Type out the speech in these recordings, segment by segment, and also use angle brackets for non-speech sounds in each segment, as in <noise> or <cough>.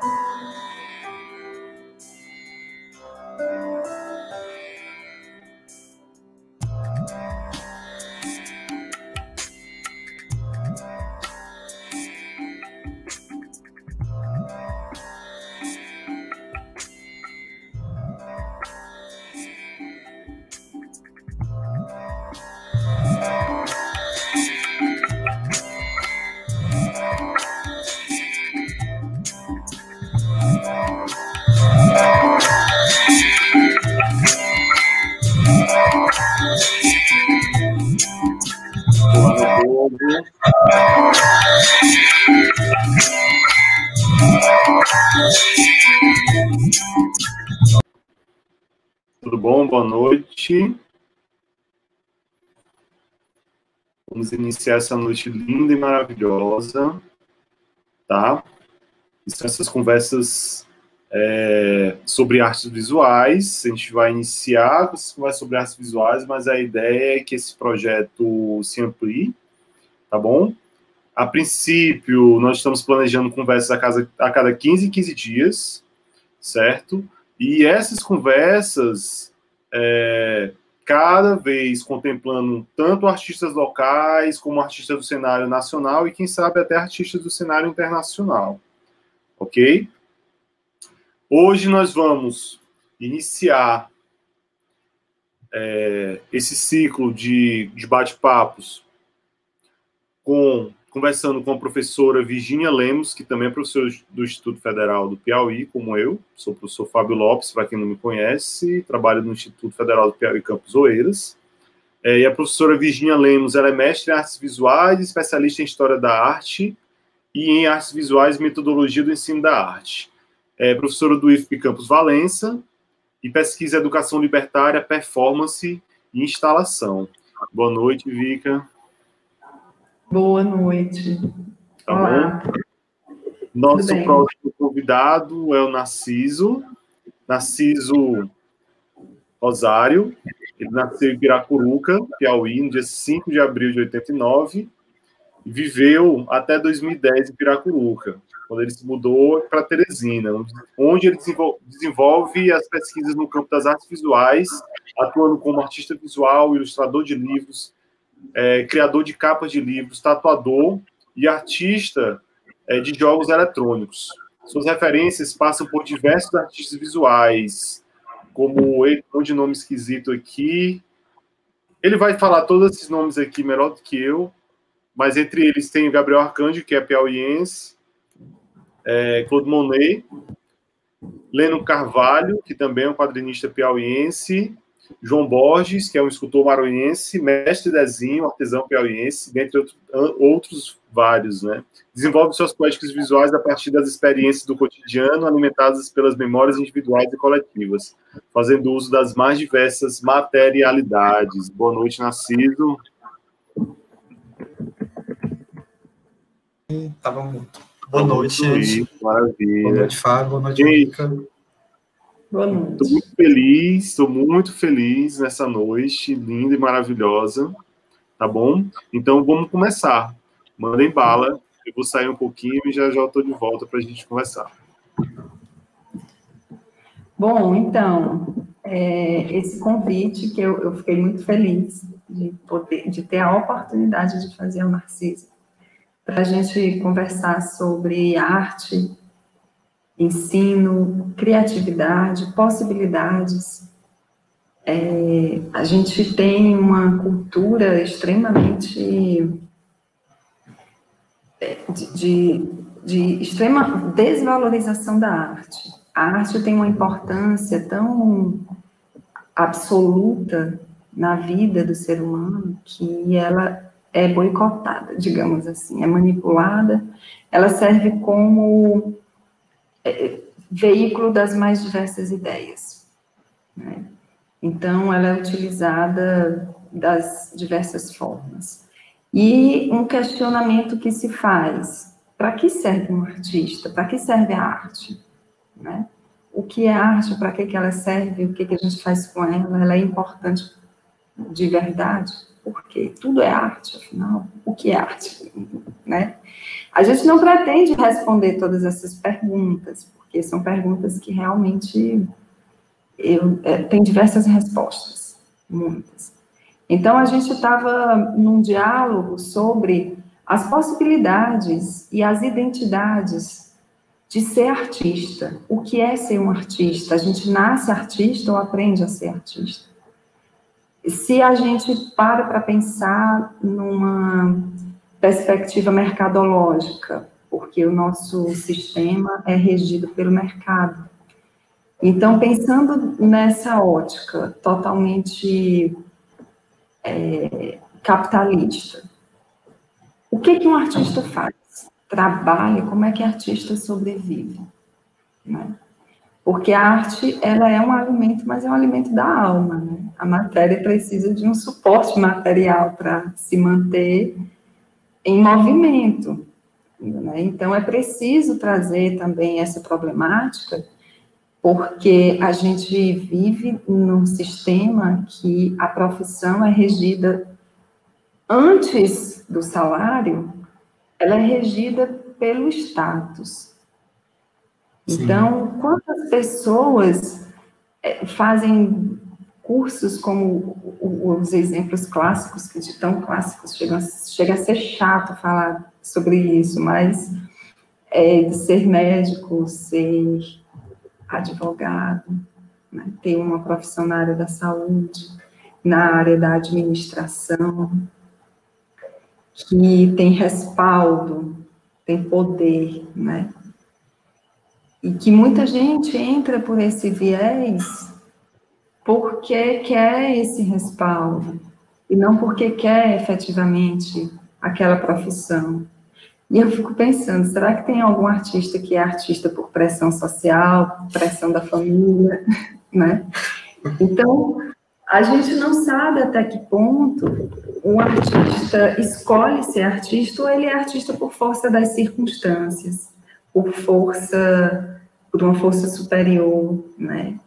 Tudo Vamos iniciar essa noite linda e maravilhosa, tá? São essas conversas é, sobre artes visuais. A gente vai iniciar essas conversas sobre artes visuais, mas a ideia é que esse projeto se amplie, tá bom? A princípio, nós estamos planejando conversas a, casa, a cada 15 em 15 dias, certo? E essas conversas, é, cada vez contemplando tanto artistas locais como artistas do cenário nacional e, quem sabe, até artistas do cenário internacional, ok? Hoje nós vamos iniciar é, esse ciclo de, de bate-papos com conversando com a professora Virginia Lemos, que também é professora do Instituto Federal do Piauí, como eu. Sou o professor Fábio Lopes, para quem não me conhece, trabalho no Instituto Federal do Piauí Campos Oeiras. É, e a professora Virginia Lemos, ela é mestre em artes visuais, especialista em história da arte e em artes visuais e metodologia do ensino da arte. É professora do IFP Campos Valença e pesquisa educação libertária, performance e instalação. Boa noite, Vika. Boa noite. Tá Olá. Bom? Nosso próximo convidado é o Narciso. Narciso Rosário. Ele nasceu em Piracuruca, Piauí, no dia 5 de abril de 89. E viveu até 2010 em Piracuruca, quando ele se mudou para Teresina, onde ele desenvolve as pesquisas no campo das artes visuais, atuando como artista visual, ilustrador de livros, é, criador de capas de livros, tatuador e artista é, de jogos eletrônicos. Suas referências passam por diversos artistas visuais, como ele, um de nome esquisito aqui. Ele vai falar todos esses nomes aqui melhor do que eu, mas entre eles tem o Gabriel Arcanjo, que é piauiense, é, Claude Monet, Leno Carvalho, que também é um quadrinista piauiense, João Borges, que é um escultor maranhense, mestre desenho, artesão piauiense, dentre outros vários, né? Desenvolve suas poéticas visuais a partir das experiências do cotidiano, alimentadas pelas memórias individuais e coletivas, fazendo uso das mais diversas materialidades. Boa noite, Narciso. Tava muito. Boa noite, gente. Maravilha. Boa noite, Fábio. Boa noite, Mica. Boa noite. Estou muito feliz, estou muito feliz nessa noite linda e maravilhosa, tá bom? Então vamos começar. Mandem bala, eu vou sair um pouquinho e já já estou de volta para a gente conversar. Bom, então, é, esse convite que eu, eu, fiquei muito feliz de poder, de ter a oportunidade de fazer o Narciso, para a gente conversar sobre arte ensino, criatividade, possibilidades. É, a gente tem uma cultura extremamente é, de, de, de, extrema desvalorização da arte. A arte tem uma importância tão absoluta na vida do ser humano que ela é boicotada, digamos assim, é manipulada. Ela serve como é, veículo das mais diversas ideias. Né? Então, ela é utilizada das diversas formas. E um questionamento que se faz: para que serve um artista? Para que serve a arte? Né? O que é arte? Para que, que ela serve? O que, que a gente faz com ela? Ela é importante de verdade? Porque tudo é arte, afinal. O que é arte? Né? A gente não pretende responder todas essas perguntas, porque são perguntas que realmente eu, é, tem diversas respostas, muitas. Então, a gente estava num diálogo sobre as possibilidades e as identidades de ser artista. O que é ser um artista? A gente nasce artista ou aprende a ser artista? Se a gente para para pensar numa perspectiva mercadológica, porque o nosso sistema é regido pelo mercado. Então, pensando nessa ótica totalmente é, capitalista, o que, que um artista faz? Trabalha, como é que artista sobrevive? Né? Porque a arte, ela é um alimento, mas é um alimento da alma, né? A matéria precisa de um suporte material para se manter em movimento. Né? Então, é preciso trazer também essa problemática, porque a gente vive num sistema que a profissão é regida antes do salário, ela é regida pelo status. Sim. Então, quantas pessoas eh, fazem cursos como os exemplos clássicos, que de tão clássicos chega, chega a ser chato falar sobre isso, mas é, de ser médico, ser advogado, né, ter uma profissão na área da saúde, na área da administração, que tem respaldo, tem poder, né? E que muita gente entra por esse viés porque quer esse respaldo e não porque quer efetivamente aquela profissão. E eu fico pensando, será que tem algum artista que é artista por pressão social, pressão da família, <laughs> né? Então, a gente não sabe até que ponto um artista escolhe ser artista ou ele é artista por força das circunstâncias, por força, por uma força superior, né?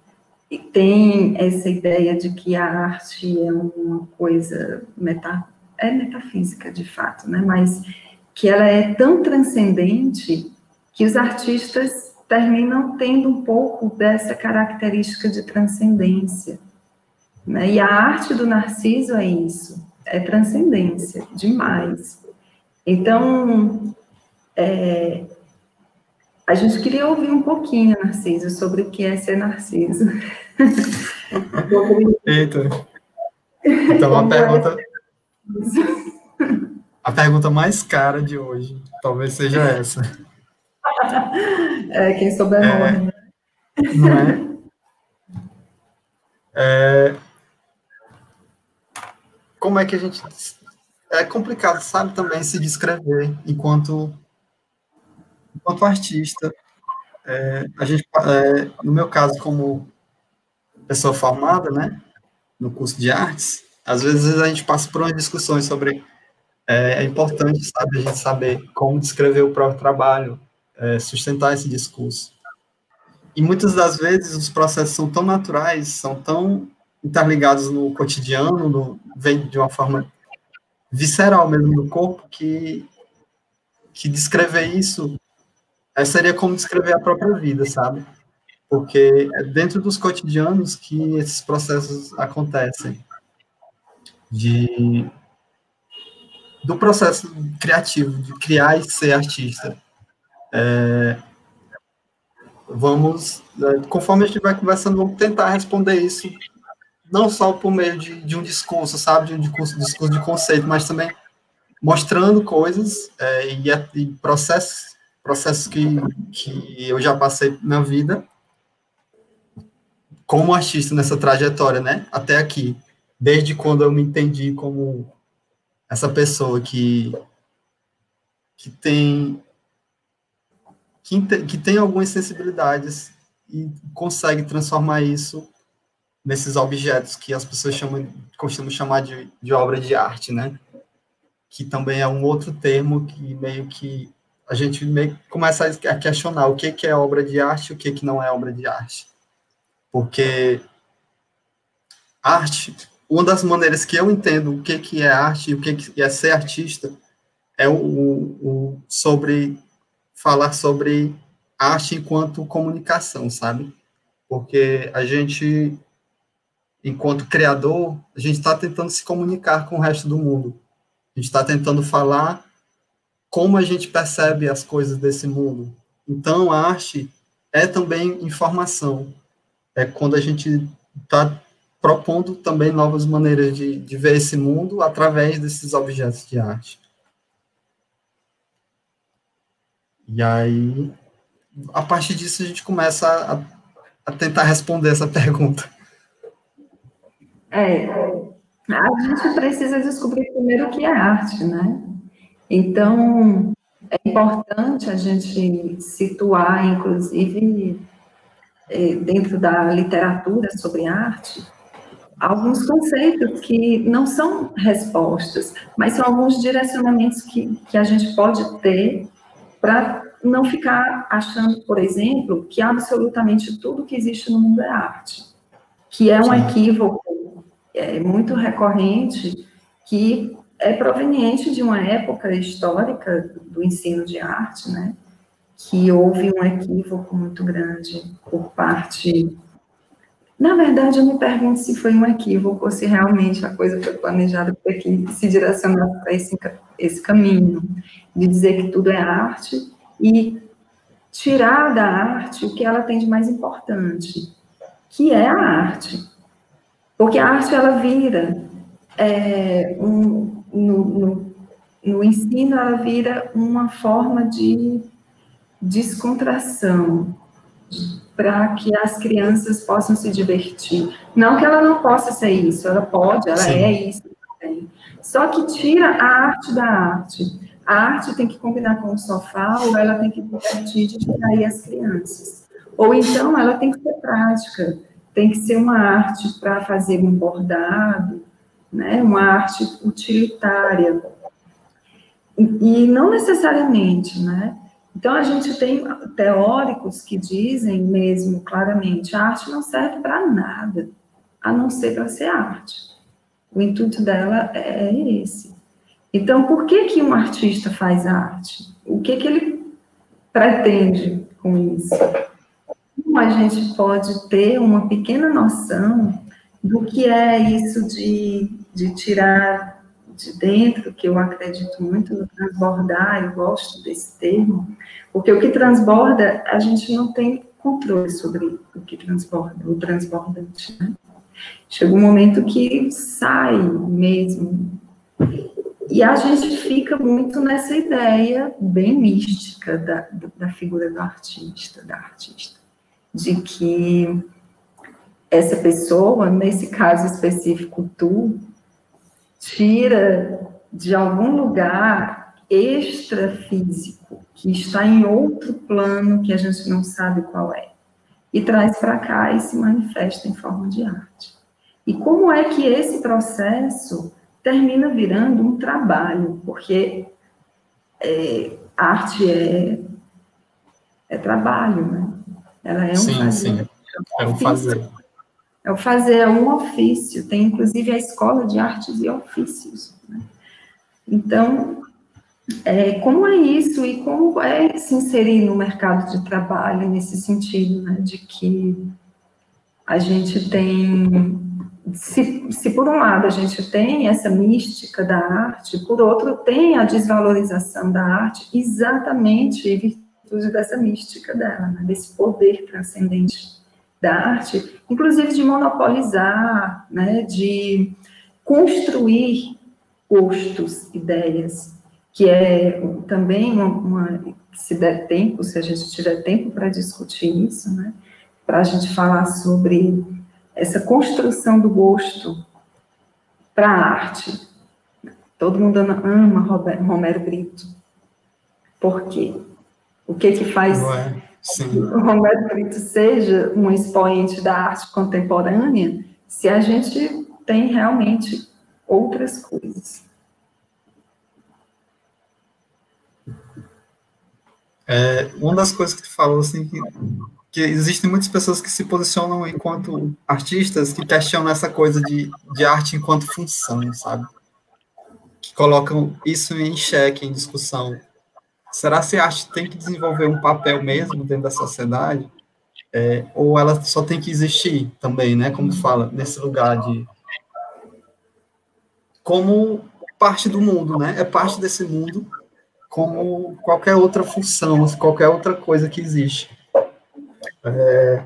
E tem essa ideia de que a arte é uma coisa meta, é metafísica de fato, né? Mas que ela é tão transcendente que os artistas terminam tendo um pouco dessa característica de transcendência. Né? E a arte do Narciso é isso, é transcendência, demais. Então, é, a gente queria ouvir um pouquinho, Narciso, sobre o que é ser Narciso. Eita. Então, a pergunta. A pergunta mais cara de hoje talvez seja essa. É, quem souber é, morre, né? Não é? é? Como é que a gente. É complicado, sabe, também se descrever enquanto enquanto artista, é, a gente, é, no meu caso, como pessoa formada, né, no curso de artes, às vezes a gente passa por umas discussões sobre é, é importante, sabe, a gente saber como descrever o próprio trabalho, é, sustentar esse discurso. E muitas das vezes os processos são tão naturais, são tão interligados no cotidiano, no, vem de uma forma visceral mesmo do corpo, que, que descrever isso é, seria como descrever a própria vida, sabe? Porque é dentro dos cotidianos que esses processos acontecem. De, do processo criativo, de criar e ser artista. É, vamos, é, conforme a gente vai conversando, vamos tentar responder isso, não só por meio de, de um discurso, sabe, de um discurso, discurso de conceito, mas também mostrando coisas é, e, e processos processos que, que eu já passei na vida como artista nessa trajetória, né? Até aqui, desde quando eu me entendi como essa pessoa que que tem que, que tem algumas sensibilidades e consegue transformar isso nesses objetos que as pessoas chamam, costumam chamar de, de obra de arte, né? Que também é um outro termo que meio que a gente meio começa a questionar o que, que é obra de arte e o que, que não é obra de arte. Porque arte, uma das maneiras que eu entendo o que, que é arte e o que, que é ser artista, é o, o, sobre falar sobre arte enquanto comunicação, sabe? Porque a gente, enquanto criador, a gente está tentando se comunicar com o resto do mundo. A gente está tentando falar como a gente percebe as coisas desse mundo. Então, a arte é também informação. É quando a gente está propondo também novas maneiras de, de ver esse mundo através desses objetos de arte. E aí, a partir disso, a gente começa a, a tentar responder essa <laughs> pergunta. É, a gente precisa descobrir primeiro o que é arte, né? Então, é importante a gente situar, inclusive, dentro da literatura sobre arte, alguns conceitos que não são respostas, mas são alguns direcionamentos que, que a gente pode ter para não ficar achando, por exemplo, que absolutamente tudo que existe no mundo é arte, que é um equívoco é, muito recorrente que é proveniente de uma época histórica do ensino de arte, né? Que houve um equívoco muito grande por parte. Na verdade, eu me pergunto se foi um equívoco ou se realmente a coisa foi planejada para que se direcionasse para esse, esse caminho de dizer que tudo é arte e tirar da arte o que ela tem de mais importante, que é a arte. Porque a arte, ela vira, é, um, no, no, no ensino, ela vira uma forma de descontração, para que as crianças possam se divertir. Não que ela não possa ser isso, ela pode, ela Sim. é isso também. Só que tira a arte da arte. A arte tem que combinar com o sofá ou ela tem que divertir de distrair as crianças. Ou então ela tem que ser prática, tem que ser uma arte para fazer um bordado, né? uma arte utilitária. E, e não necessariamente, né? Então, a gente tem teóricos que dizem mesmo claramente: a arte não serve para nada, a não ser para ser arte. O intuito dela é esse. Então, por que, que um artista faz arte? O que, que ele pretende com isso? Como a gente pode ter uma pequena noção do que é isso de, de tirar de dentro, que eu acredito muito no transbordar, eu gosto desse termo, porque o que transborda, a gente não tem controle sobre o que transborda, o transbordante, né? Chega um momento que sai mesmo e a gente fica muito nessa ideia bem mística da, da figura do artista, da artista, de que essa pessoa, nesse caso específico tu, tira de algum lugar extrafísico, que está em outro plano que a gente não sabe qual é, e traz para cá e se manifesta em forma de arte. E como é que esse processo termina virando um trabalho, porque é, arte é, é trabalho, né? Ela é um sim, fazer. Sim, é um fazer. É o fazer, um ofício. Tem, inclusive, a escola de artes e ofícios. Né? Então, é, como é isso e como é se inserir no mercado de trabalho nesse sentido, né? De que a gente tem se, se por um lado a gente tem essa mística da arte, por outro tem a desvalorização da arte exatamente em virtude dessa mística dela, né, desse poder transcendente da arte, inclusive de monopolizar, né, de construir gostos, ideias, que é também uma, uma, se der tempo, se a gente tiver tempo para discutir isso, né, para a gente falar sobre essa construção do gosto para a arte. Todo mundo ama Romero Brito. Por quê? O que que faz? O Romero Brito seja um expoente da arte contemporânea se a gente tem realmente outras coisas? É, uma das coisas que tu falou, assim, que que existem muitas pessoas que se posicionam enquanto artistas que questionam essa coisa de, de arte enquanto função, sabe? que colocam isso em xeque, em discussão. Será que a arte tem que desenvolver um papel mesmo dentro da sociedade? É, ou ela só tem que existir também, né? Como fala, nesse lugar de. Como parte do mundo, né? É parte desse mundo, como qualquer outra função, qualquer outra coisa que existe. É,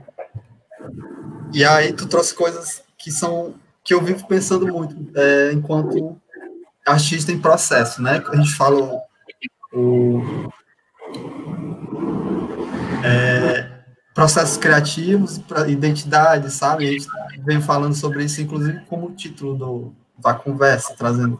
e aí tu trouxe coisas que são que eu vivo pensando muito é, enquanto artista em processo, né? A gente fala o, é, processos criativos, identidade, sabe? A gente vem falando sobre isso, inclusive, como título do, da conversa, trazendo.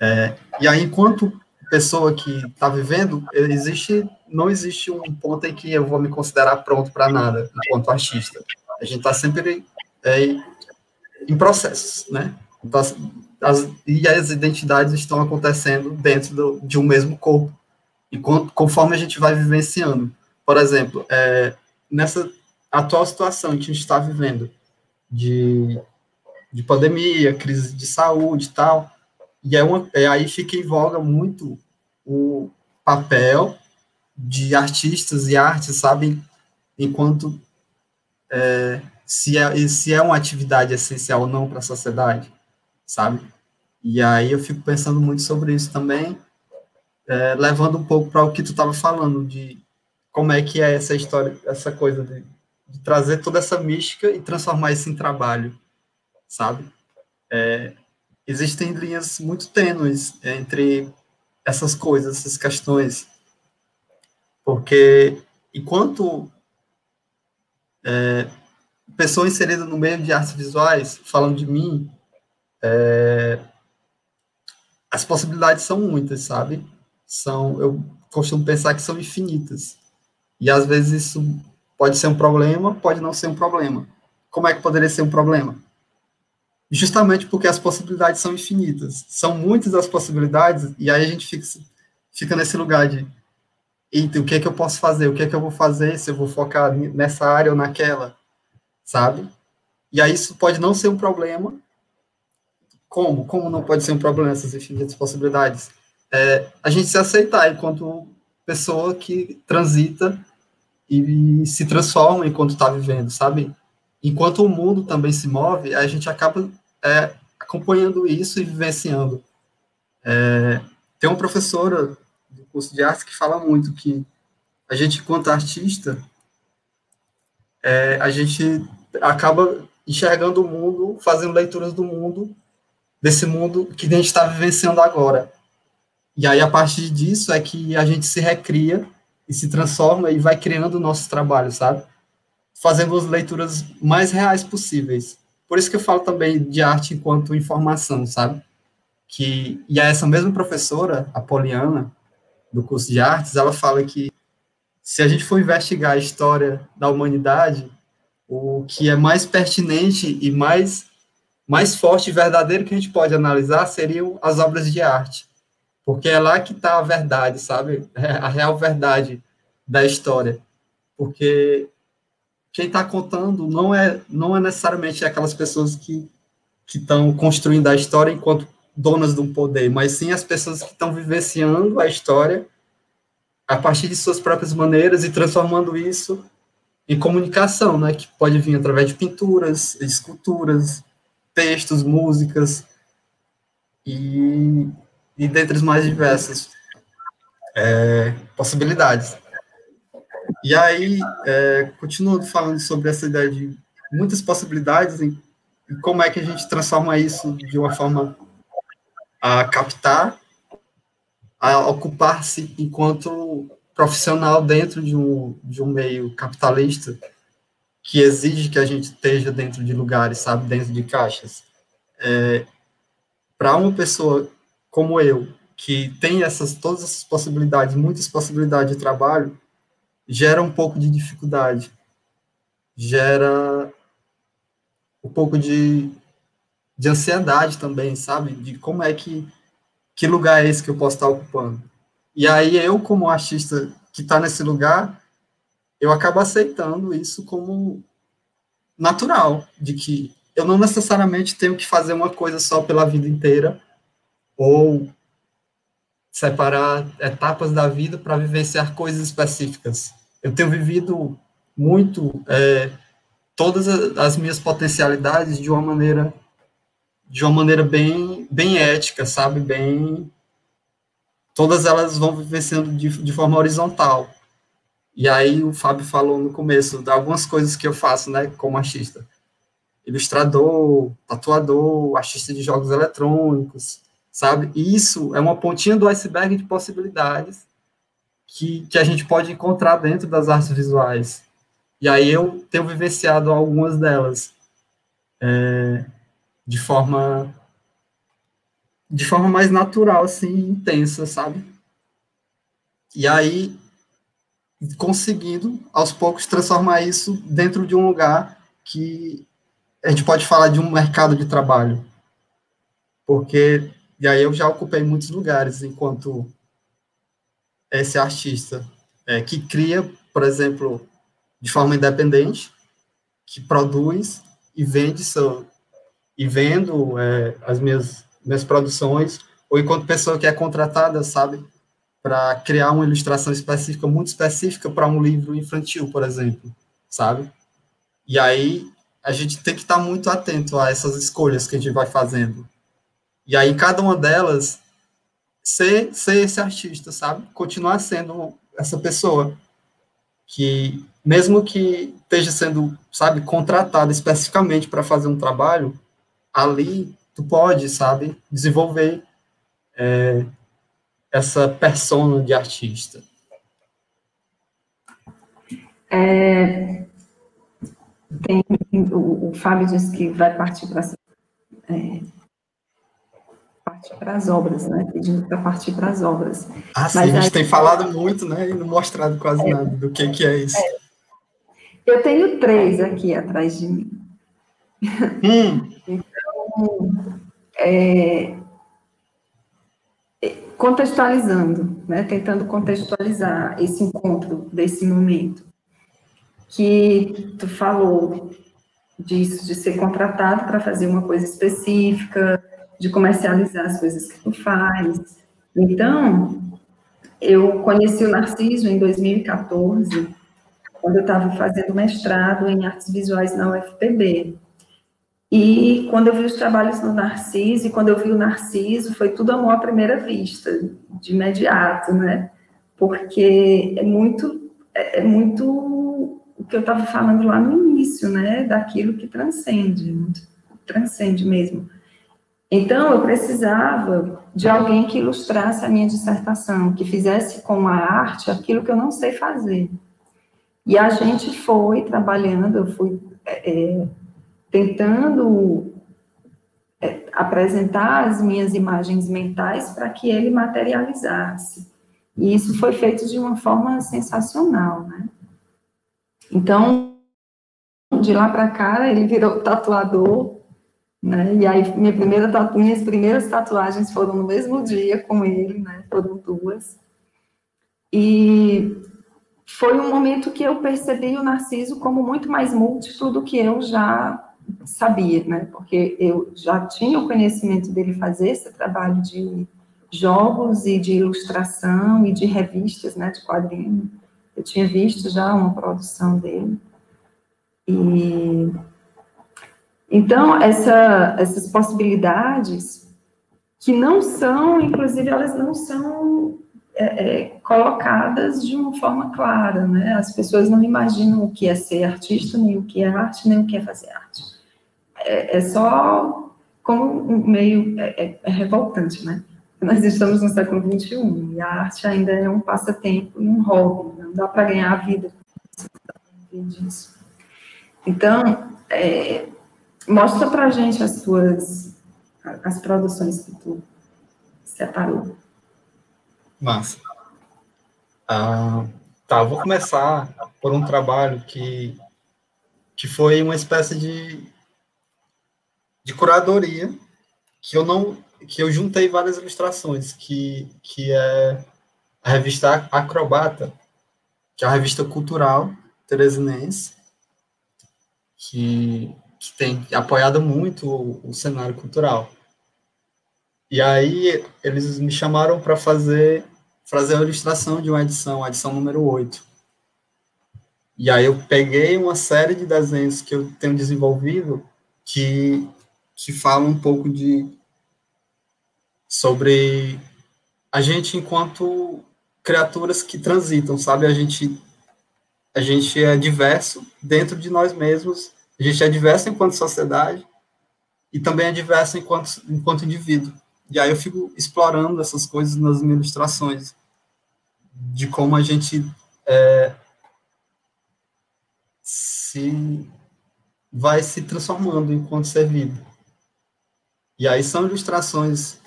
É, e aí, enquanto pessoa que está vivendo, existe, não existe um ponto em que eu vou me considerar pronto para nada, enquanto artista. A gente está sempre é, em processos, né? As, e as identidades estão acontecendo dentro do, de um mesmo corpo. E conforme a gente vai vivenciando. Por exemplo, é, nessa atual situação que a gente está vivendo, de, de pandemia, crise de saúde e tal, e é uma, é, aí fica em voga muito o papel de artistas e artes, sabe, enquanto é, se, é, se é uma atividade essencial ou não para a sociedade, sabe? E aí eu fico pensando muito sobre isso também, é, levando um pouco para o que tu estava falando, de como é que é essa história, essa coisa de, de, trazer toda essa mística e transformar isso em trabalho, sabe? É, existem linhas muito tênues entre essas coisas, essas questões, porque enquanto é, pessoa inserida no meio de artes visuais, falando de mim, é, as possibilidades são muitas, sabe? São, eu costumo pensar que são infinitas. E às vezes isso pode ser um problema, pode não ser um problema. Como é que poderia ser um problema? Justamente porque as possibilidades são infinitas. São muitas as possibilidades, e aí a gente fica, fica nesse lugar de o que é que eu posso fazer? O que é que eu vou fazer se eu vou focar nessa área ou naquela? Sabe? E aí isso pode não ser um problema, como? Como não pode ser um problema essas infinitas possibilidades? É, a gente se aceitar enquanto pessoa que transita e se transforma enquanto está vivendo, sabe? Enquanto o mundo também se move, a gente acaba é, acompanhando isso e vivenciando. É, tem uma professora do curso de arte que fala muito que a gente, enquanto artista, é, a gente acaba enxergando o mundo, fazendo leituras do mundo desse mundo que a gente está vivenciando agora. E aí, a partir disso, é que a gente se recria e se transforma e vai criando o nosso trabalho, sabe? Fazendo as leituras mais reais possíveis. Por isso que eu falo também de arte enquanto informação, sabe? Que, e essa mesma professora, a Poliana, do curso de artes, ela fala que se a gente for investigar a história da humanidade, o que é mais pertinente e mais mais forte e verdadeiro que a gente pode analisar seriam as obras de arte, porque é lá que está a verdade, sabe? É a real verdade da história, porque quem está contando não é não é necessariamente aquelas pessoas que que estão construindo a história enquanto donas do poder, mas sim as pessoas que estão vivenciando a história a partir de suas próprias maneiras e transformando isso em comunicação, né, que pode vir através de pinturas, esculturas, textos, músicas e, e dentre as mais diversas é, possibilidades. E aí, é, continuando falando sobre essa ideia de muitas possibilidades e, e como é que a gente transforma isso de uma forma a captar, a ocupar-se enquanto profissional dentro de um, de um meio capitalista que exige que a gente esteja dentro de lugares, sabe, dentro de caixas. É, Para uma pessoa como eu, que tem essas todas essas possibilidades, muitas possibilidades de trabalho, gera um pouco de dificuldade, gera um pouco de, de ansiedade também, sabe, de como é que que lugar é esse que eu posso estar ocupando. E aí eu, como artista que está nesse lugar, eu acabo aceitando isso como natural, de que eu não necessariamente tenho que fazer uma coisa só pela vida inteira, ou separar etapas da vida para vivenciar coisas específicas. Eu tenho vivido muito é, todas as minhas potencialidades de uma maneira de uma maneira bem bem ética, sabe, bem todas elas vão vivenciando de, de forma horizontal. E aí o Fábio falou no começo de algumas coisas que eu faço, né, como artista. Ilustrador, tatuador, artista de jogos eletrônicos, sabe? E isso é uma pontinha do iceberg de possibilidades que, que a gente pode encontrar dentro das artes visuais. E aí eu tenho vivenciado algumas delas é, de forma de forma mais natural, assim, intensa, sabe? E aí conseguindo aos poucos transformar isso dentro de um lugar que a gente pode falar de um mercado de trabalho. Porque e aí eu já ocupei muitos lugares enquanto esse artista é, que cria, por exemplo, de forma independente, que produz e vende seu, e vendo é, as minhas minhas produções, ou enquanto pessoa que é contratada, sabe, para criar uma ilustração específica, muito específica para um livro infantil, por exemplo, sabe? E aí a gente tem que estar muito atento a essas escolhas que a gente vai fazendo. E aí, cada uma delas, ser, ser esse artista, sabe? Continuar sendo essa pessoa que, mesmo que esteja sendo, sabe, contratada especificamente para fazer um trabalho, ali tu pode, sabe, desenvolver é, essa persona de artista. É, tem, o, o, Fábio disse que vai partir para é, partir para as obras, né? Pedindo para partir para as obras. Ah, Mas sim, a gente aí, tem falado muito, né? E não mostrado quase é, nada do que, que é isso. É. Eu tenho três aqui atrás de mim. Hum. Então, é, contextualizando, né? Tentando contextualizar esse encontro desse momento que tu falou disso, de ser contratado para fazer uma coisa específica, de comercializar as coisas que tu faz. Então, eu conheci o Narciso em 2014, quando eu estava fazendo mestrado em artes visuais na UFPB. E quando eu vi os trabalhos do Narciso, e quando eu vi o Narciso, foi tudo amor à primeira vista, de imediato, né? Porque é muito, é, é muito o que eu estava falando lá no início, né? Daquilo que transcende, transcende mesmo. Então, eu precisava de alguém que ilustrasse a minha dissertação, que fizesse com a arte aquilo que eu não sei fazer. E a gente foi trabalhando, eu fui é, é, tentando é, apresentar as minhas imagens mentais para que ele materializasse. E isso foi feito de uma forma sensacional, né? Então, de lá para cá, ele virou tatuador, né? E aí, minha primeira tatu... minhas primeiras tatuagens foram no mesmo dia com ele, né? Foram duas. E foi um momento que eu percebi o Narciso como muito mais múltiplo do que eu já sabia, né? Porque eu já tinha o conhecimento dele fazer esse trabalho de jogos e de ilustração e de revistas, né? De quadrinho. Eu tinha visto já uma produção dele. E então, essa, essas possibilidades, que não são, inclusive, elas não são é, é, colocadas de uma forma clara, né? As pessoas não imaginam o que é ser artista, nem o que é arte, nem o que é fazer arte. É, é só como um meio é, é, é revoltante, né? Nós estamos no século XXI e a arte ainda é um passatempo e um hobby, não dá para ganhar a vida disso. Então, é, Mostra pra gente as suas as produções que tu separou. Massa. Ah, tá, vou começar por um trabalho que, que foi uma espécie de, de curadoria que eu não que eu juntei várias ilustrações que, que é a revista Acrobata que é uma revista cultural teresinense que que tem apoiado muito o, o cenário cultural. E aí eles me chamaram para fazer fazer a ilustração de uma edição, a edição número 8. E aí eu peguei uma série de desenhos que eu tenho desenvolvido que, que falam um pouco de sobre a gente enquanto criaturas que transitam, sabe? A gente a gente é diverso dentro de nós mesmos, a gente é diverso enquanto sociedade e também é diverso enquanto enquanto indivíduo. E aí eu fico explorando essas coisas nas minhas ilustrações, de como a gente é, se vai se transformando enquanto ser vivo. E aí são ilustrações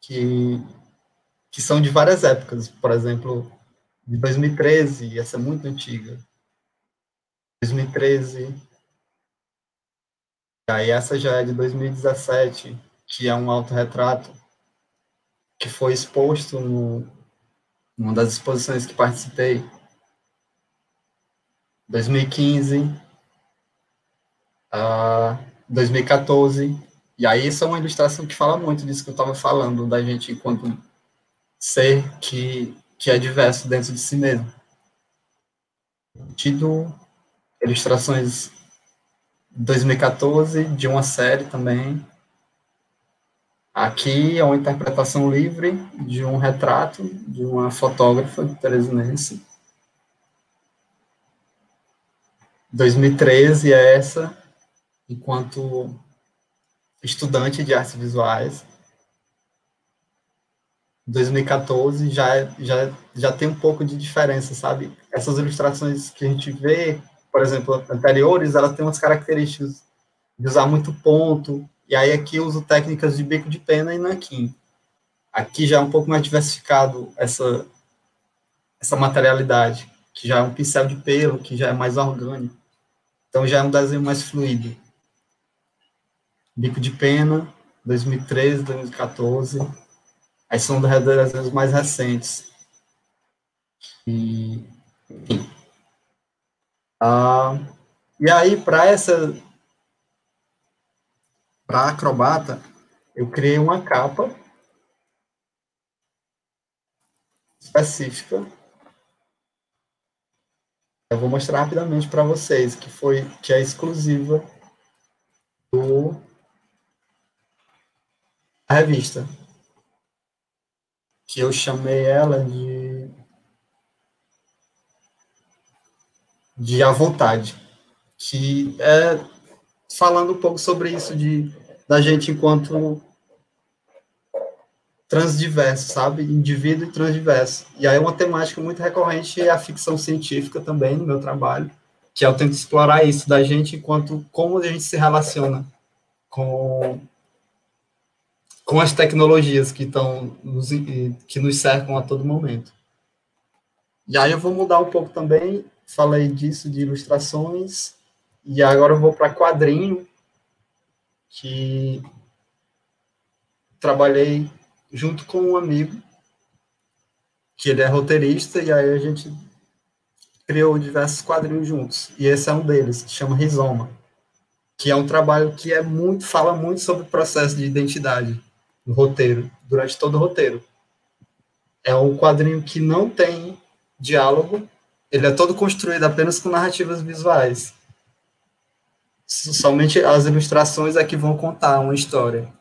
que, que são de várias épocas, por exemplo, de 2013, essa é muito antiga. 2013. E aí essa já é de 2017 que é um autorretrato que foi exposto no, numa das exposições que participei, 2015, uh, 2014, e aí isso é uma ilustração que fala muito disso que eu estava falando, da gente enquanto ser que, que é diverso dentro de si mesmo. Tido ilustrações 2014 de uma série também, Aqui é uma interpretação livre de um retrato de uma fotógrafa teresinense. 2013 é essa, enquanto estudante de artes visuais. 2014 já, já, já tem um pouco de diferença, sabe? Essas ilustrações que a gente vê, por exemplo, anteriores, elas têm umas características de usar muito ponto, e aí aqui eu uso técnicas de bico de pena e nanquim. Aqui já é um pouco mais diversificado essa, essa materialidade, que já é um pincel de pelo, que já é mais orgânico. Então já é um desenho mais fluido. Bico de pena, 2013, 2014. Aí são desenhos mais recentes. E, ah, e aí, para essa para Acrobata, eu criei uma capa específica. Eu vou mostrar rapidamente para vocês que foi que é exclusiva do a revista que eu chamei ela de de à vontade que é falando um pouco sobre isso de da gente enquanto transdiverso, sabe? Indivíduo e transdiverso. E aí uma temática muito recorrente é a ficção científica também no meu trabalho, que eu tento explorar isso da gente enquanto como a gente se relaciona com com as tecnologias que estão nos, que nos cercam a todo momento. E aí eu vou mudar um pouco também, falei disso de ilustrações e agora eu vou para quadrinho, que trabalhei junto com um amigo, que ele é roteirista, e aí a gente criou diversos quadrinhos juntos. E esse é um deles, que chama Rizoma, que é um trabalho que é muito, fala muito sobre o processo de identidade no roteiro, durante todo o roteiro. É um quadrinho que não tem diálogo, ele é todo construído apenas com narrativas visuais somente as ilustrações é que vão contar uma história.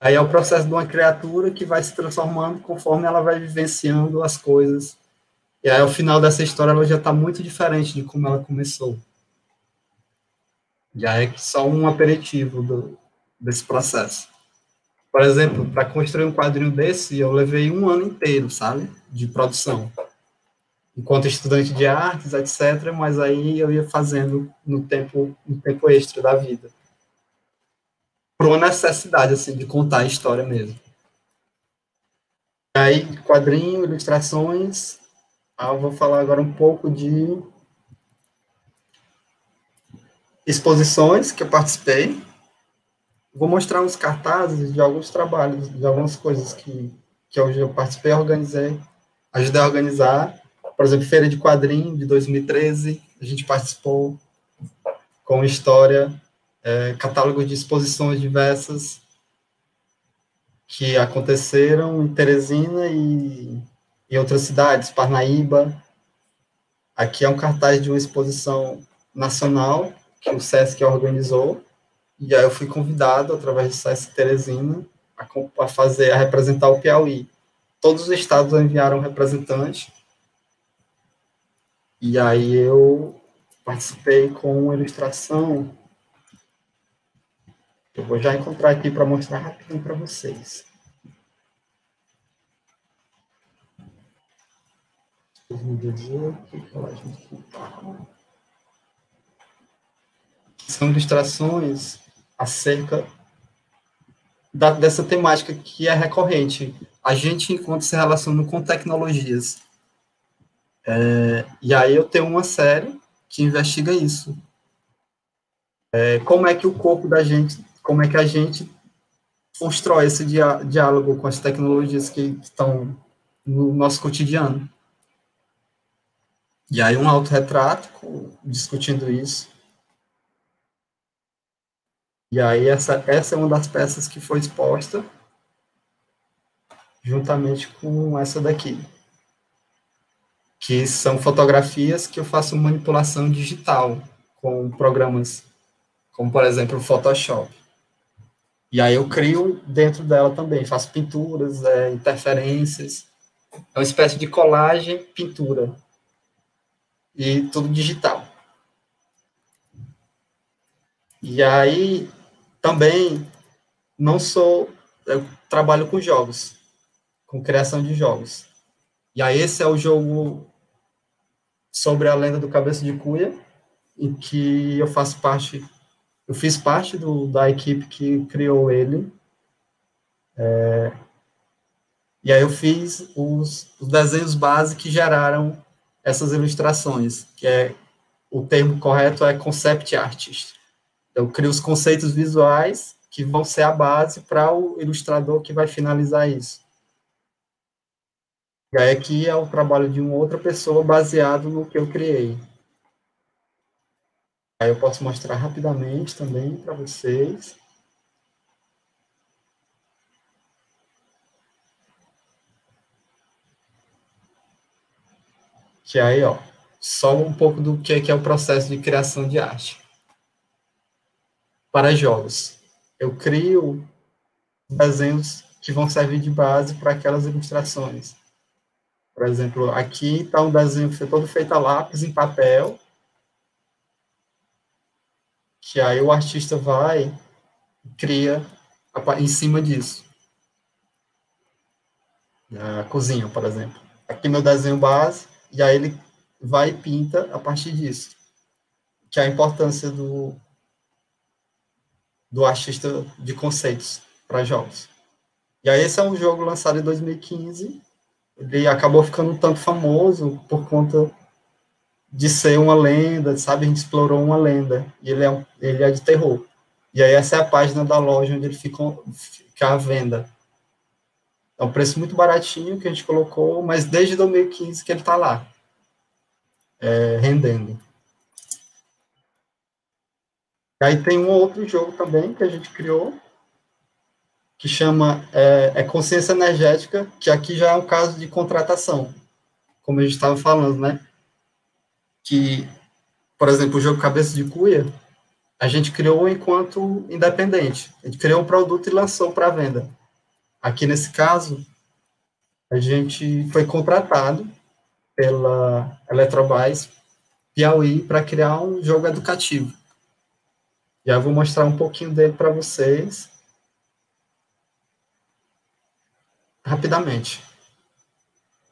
Aí é o processo de uma criatura que vai se transformando conforme ela vai vivenciando as coisas. E aí, ao final dessa história, ela já está muito diferente de como ela começou. Já é só um aperitivo do, desse processo. Por exemplo, para construir um quadrinho desse, eu levei um ano inteiro, sabe? De produção enquanto estudante de artes, etc. Mas aí eu ia fazendo no tempo, no tempo extra da vida. Por necessidade, assim, de contar a história mesmo. Aí, quadrinho, ilustrações. Ah, eu vou falar agora um pouco de exposições que eu participei. Vou mostrar uns cartazes de alguns trabalhos, de algumas coisas que, que hoje eu participei, organizei, ajudei a organizar por exemplo, Feira de Quadrinho, de 2013, a gente participou com história, é, catálogo de exposições diversas. que aconteceram em Teresina e em outras cidades, Parnaíba. Aqui é um cartaz de uma exposição nacional que o SESC organizou, e aí eu fui convidado, através do SESC Teresina, a, a fazer, a representar o Piauí. Todos os estados enviaram representantes, e aí eu participei com ilustração. Eu vou já encontrar aqui para mostrar rapidinho para vocês. São ilustrações acerca da, dessa temática que é recorrente. A gente, enquanto se relaciona com tecnologias. É, e aí eu tenho uma série que investiga isso. É, como é que o corpo da gente, como é que a gente constrói esse diálogo com as tecnologias que estão no nosso cotidiano. E aí um autorretrato discutindo isso. E aí essa, essa é uma das peças que foi exposta juntamente com essa daqui. Que são fotografias que eu faço manipulação digital com programas como, por exemplo, o Photoshop. E aí eu crio dentro dela também, faço pinturas, é, interferências. É uma espécie de colagem, pintura. E tudo digital. E aí também não sou, eu trabalho com jogos, com criação de jogos. E aí esse é o jogo sobre a lenda do Cabeça de Cuia, em que eu faço parte, eu fiz parte do, da equipe que criou ele. É, e aí eu fiz os, os desenhos base que geraram essas ilustrações, que é o termo correto é concept artist. Eu crio os conceitos visuais que vão ser a base para o ilustrador que vai finalizar isso. E aí aqui é o trabalho de uma outra pessoa baseado no que eu criei. Aí eu posso mostrar rapidamente também para vocês. Que aí, ó, só um pouco do que é o processo de criação de arte para jogos. Eu crio desenhos que vão servir de base para aquelas ilustrações. Por exemplo, aqui está um desenho que foi todo feito a lápis em papel, que aí o artista vai e cria em cima disso. Na cozinha, por exemplo. Aqui meu desenho base, e aí ele vai e pinta a partir disso. Que é a importância do, do artista de conceitos para jogos. E aí esse é um jogo lançado em 2015, ele acabou ficando um tanto famoso por conta de ser uma lenda, sabe? A gente explorou uma lenda, e ele é, ele é de terror. E aí essa é a página da loja onde ele fica, fica à venda. É um preço muito baratinho que a gente colocou, mas desde 2015 que ele está lá, é, rendendo. Aí tem um outro jogo também que a gente criou, que chama é, é, Consciência Energética, que aqui já é um caso de contratação, como a gente estava falando, né? Que, por exemplo, o jogo Cabeça de Cuia, a gente criou enquanto independente. A gente criou um produto e lançou para venda. Aqui nesse caso, a gente foi contratado pela Eletrobras Piauí para criar um jogo educativo. Já vou mostrar um pouquinho dele para vocês. Rapidamente.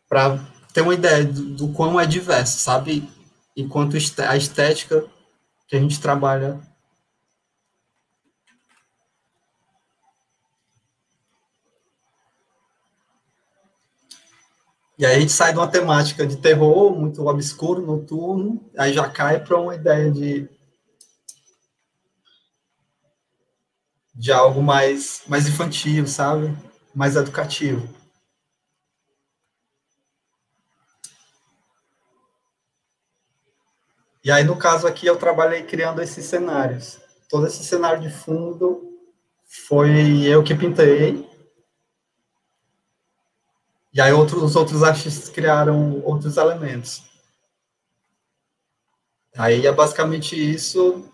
Para ter uma ideia do, do quão é diverso, sabe? Enquanto a estética que a gente trabalha E aí a gente sai de uma temática de terror muito obscuro, noturno, aí já cai para uma ideia de de algo mais, mais infantil, sabe? Mais educativo. E aí, no caso aqui, eu trabalhei criando esses cenários. Todo esse cenário de fundo foi eu que pintei. E aí outros, os outros artistas criaram outros elementos. Aí é basicamente isso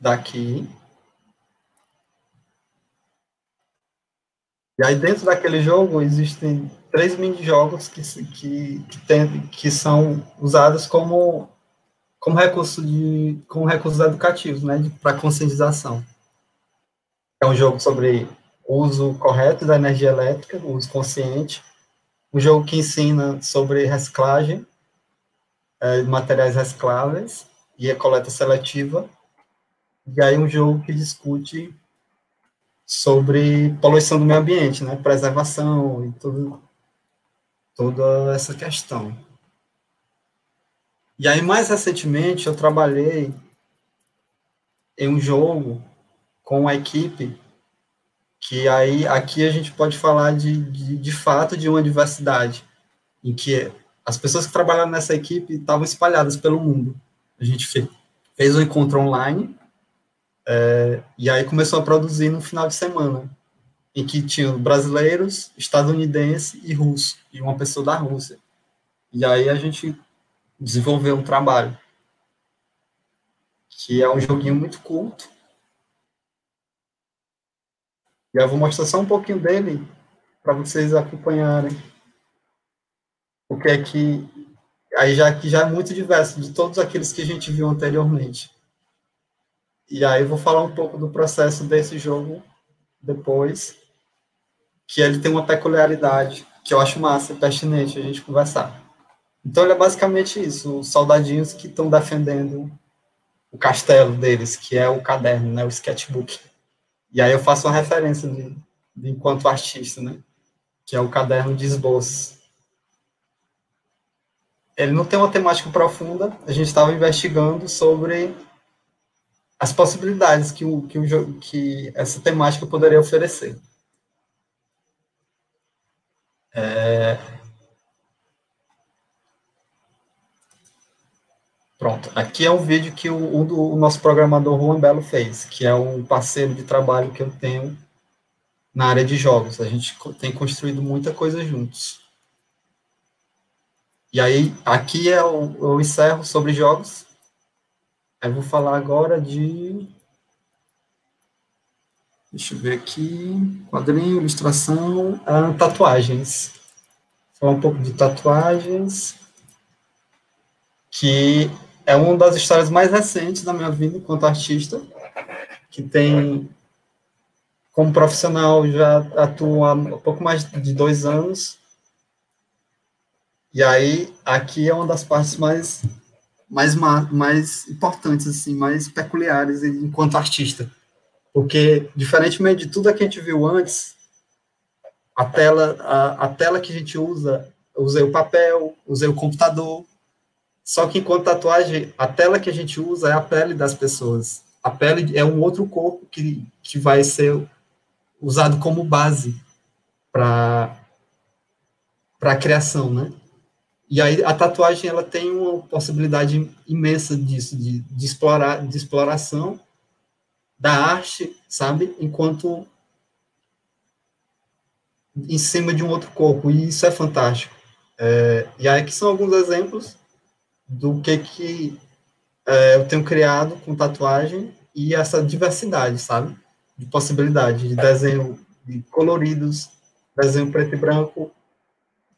daqui. E aí dentro daquele jogo existem três mini-jogos que, que, que, tem, que são usados como, como, recurso de, como recursos educativos, né, para conscientização. É um jogo sobre o uso correto da energia elétrica, o uso consciente, um jogo que ensina sobre reciclagem, é, materiais recicláveis e a coleta seletiva, e aí um jogo que discute sobre poluição do meio ambiente, né, preservação e tudo, toda essa questão. E aí, mais recentemente, eu trabalhei em um jogo com a equipe que aí aqui a gente pode falar de, de, de fato de uma diversidade, em que as pessoas que trabalharam nessa equipe estavam espalhadas pelo mundo. A gente fez, fez um encontro online, é, e aí começou a produzir no final de semana, em que tinham brasileiros, estadunidense e russo, e uma pessoa da Rússia. E aí a gente desenvolveu um trabalho, que é um joguinho muito curto, e eu vou mostrar só um pouquinho dele para vocês acompanharem. O que é que aí já que já é muito diverso de todos aqueles que a gente viu anteriormente. E aí vou falar um pouco do processo desse jogo depois, que ele tem uma peculiaridade que eu acho massa e pertinente a gente conversar. Então ele é basicamente isso, os soldadinhos que estão defendendo o castelo deles, que é o caderno, né, o sketchbook. E aí eu faço uma referência de, de enquanto artista, né? Que é o caderno de esboço. Ele não tem uma temática profunda, a gente estava investigando sobre as possibilidades que, o, que, o, que essa temática poderia oferecer. É, Pronto, aqui é um vídeo que o, o, o, nosso programador Juan Belo fez, que é um parceiro de trabalho que eu tenho na área de jogos. A gente tem construído muita coisa juntos. E aí, aqui é o, eu encerro sobre jogos. Eu vou falar agora de. Deixa eu ver aqui. Quadrinho, ilustração, ah, tatuagens. Falar um pouco de tatuagens. Que é uma das histórias mais recentes da minha vida enquanto artista, que tem como profissional já atuo há pouco mais de dois anos. E aí aqui é uma das partes mais mais mais importantes assim, mais peculiares enquanto artista, porque diferentemente de tudo que a gente viu antes, a tela a, a tela que a gente usa, usei o papel, usei o computador, só que enquanto tatuagem, a tela que a gente usa é a pele das pessoas. A pele é um outro corpo que, que vai ser usado como base para a criação, né? E aí a tatuagem ela tem uma possibilidade imensa disso, de, de explorar, de exploração da arte, sabe? Enquanto em cima de um outro corpo, e isso é fantástico. É, e aí aqui são alguns exemplos do que que é, eu tenho criado com tatuagem e essa diversidade, sabe? De possibilidade, de desenho de coloridos, desenho preto e branco,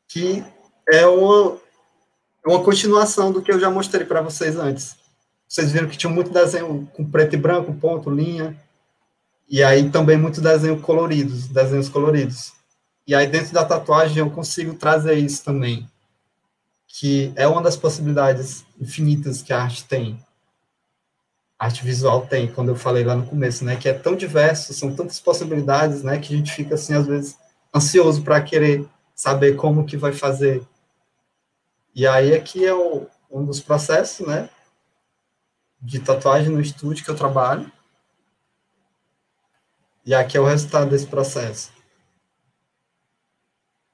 que é uma, é uma continuação do que eu já mostrei para vocês antes. Vocês viram que tinha muito desenho com preto e branco, ponto, linha, e aí também muito desenho coloridos, desenhos coloridos. E aí dentro da tatuagem eu consigo trazer isso também que é uma das possibilidades infinitas que a arte tem. A arte visual tem, quando eu falei lá no começo, né, que é tão diverso, são tantas possibilidades, né, que a gente fica assim às vezes ansioso para querer saber como que vai fazer. E aí aqui é o, um dos processos, né, de tatuagem no estúdio que eu trabalho. E aqui é o resultado desse processo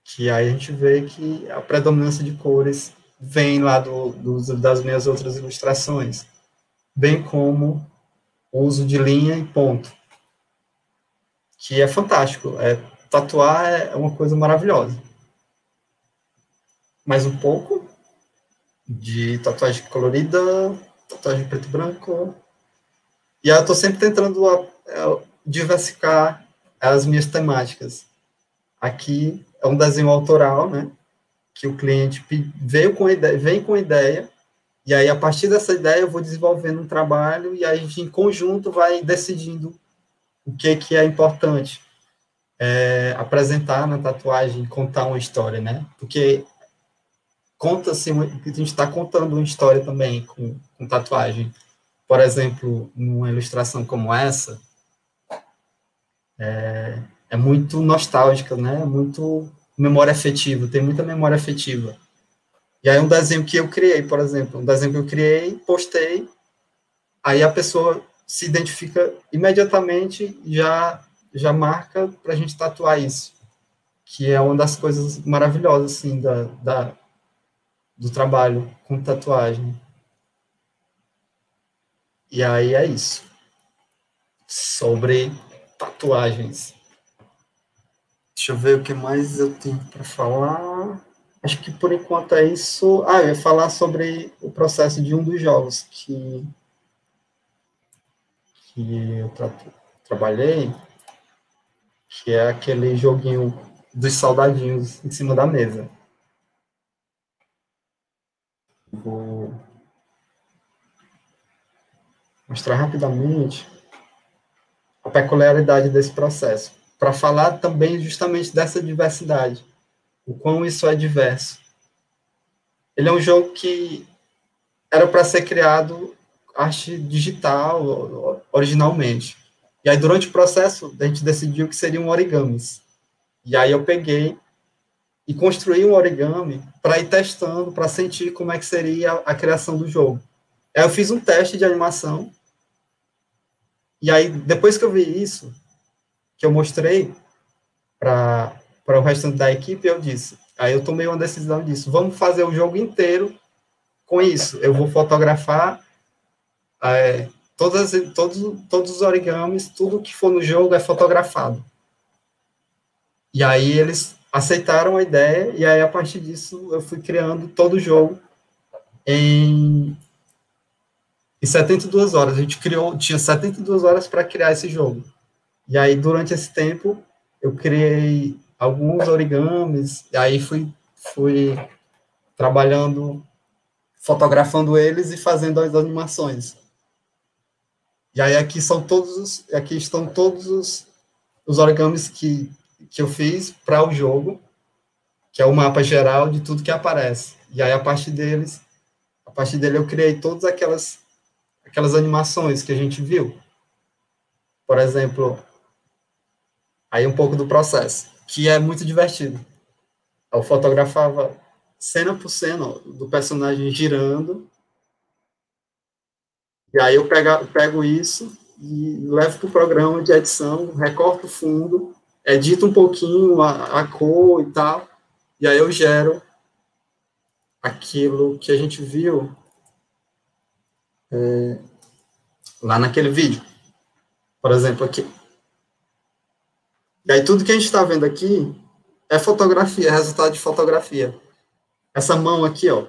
que aí a gente vê que a predominância de cores vem lá do, do, das minhas outras ilustrações, bem como o uso de linha e ponto, que é fantástico. É, tatuar é uma coisa maravilhosa. mais um pouco de tatuagem colorida, tatuagem preto e branco. E eu estou sempre tentando é, diversificar as minhas temáticas. Aqui é um desenho autoral, né? Que o cliente veio com ideia, vem com ideia, e aí a partir dessa ideia eu vou desenvolvendo um trabalho e aí a gente em conjunto vai decidindo o que que é importante é, apresentar na tatuagem, contar uma história, né? Porque conta-se, a gente está contando uma história também com, com tatuagem. Por exemplo, numa ilustração como essa, é, é muito nostálgica, né? É muito memória afetiva, tem muita memória afetiva. E aí um desenho que eu criei, por exemplo, um desenho que eu criei, postei, aí a pessoa se identifica imediatamente já já marca para a gente tatuar isso, que é uma das coisas maravilhosas assim da, da do trabalho com tatuagem. E aí é isso. Sobre tatuagens. Deixa eu ver o que mais eu tenho para falar. Acho que por enquanto é isso. Ah, eu ia falar sobre o processo de um dos jogos que, que eu tra trabalhei, que é aquele joguinho dos soldadinhos em cima da mesa. Vou mostrar rapidamente a peculiaridade desse processo, para falar também justamente dessa diversidade, o quão isso é diverso. Ele é um jogo que era para ser criado arte digital originalmente. E aí, durante o processo, a gente decidiu que seriam origamis. E aí eu peguei e construir um origami para ir testando, para sentir como é que seria a, a criação do jogo. Aí eu fiz um teste de animação, e aí, depois que eu vi isso, que eu mostrei para o restante da equipe, eu disse, aí eu tomei uma decisão disso, vamos fazer o jogo inteiro com isso. Eu vou fotografar é, todas, todos, todos os origamis, tudo que for no jogo é fotografado. E aí eles aceitaram a ideia, e aí a partir disso eu fui criando todo o jogo em, em 72 horas. A gente criou, tinha 72 horas para criar esse jogo. E aí, durante esse tempo, eu criei alguns origamis, e aí fui, fui trabalhando, fotografando eles e fazendo as animações. E aí aqui são todos os, aqui estão todos os, os origamis que que eu fiz para o jogo, que é o mapa geral de tudo que aparece. E aí, a partir deles, a partir dele, eu criei todas aquelas, aquelas animações que a gente viu. Por exemplo, aí um pouco do processo, que é muito divertido. Eu fotografava cena por cena do personagem girando, e aí eu pego, pego isso e levo para o programa de edição, recorto o fundo, edito um pouquinho a, a cor e tal, e aí eu gero aquilo que a gente viu é, lá naquele vídeo. Por exemplo, aqui. E aí tudo que a gente está vendo aqui é fotografia, é resultado de fotografia. Essa mão aqui, ó,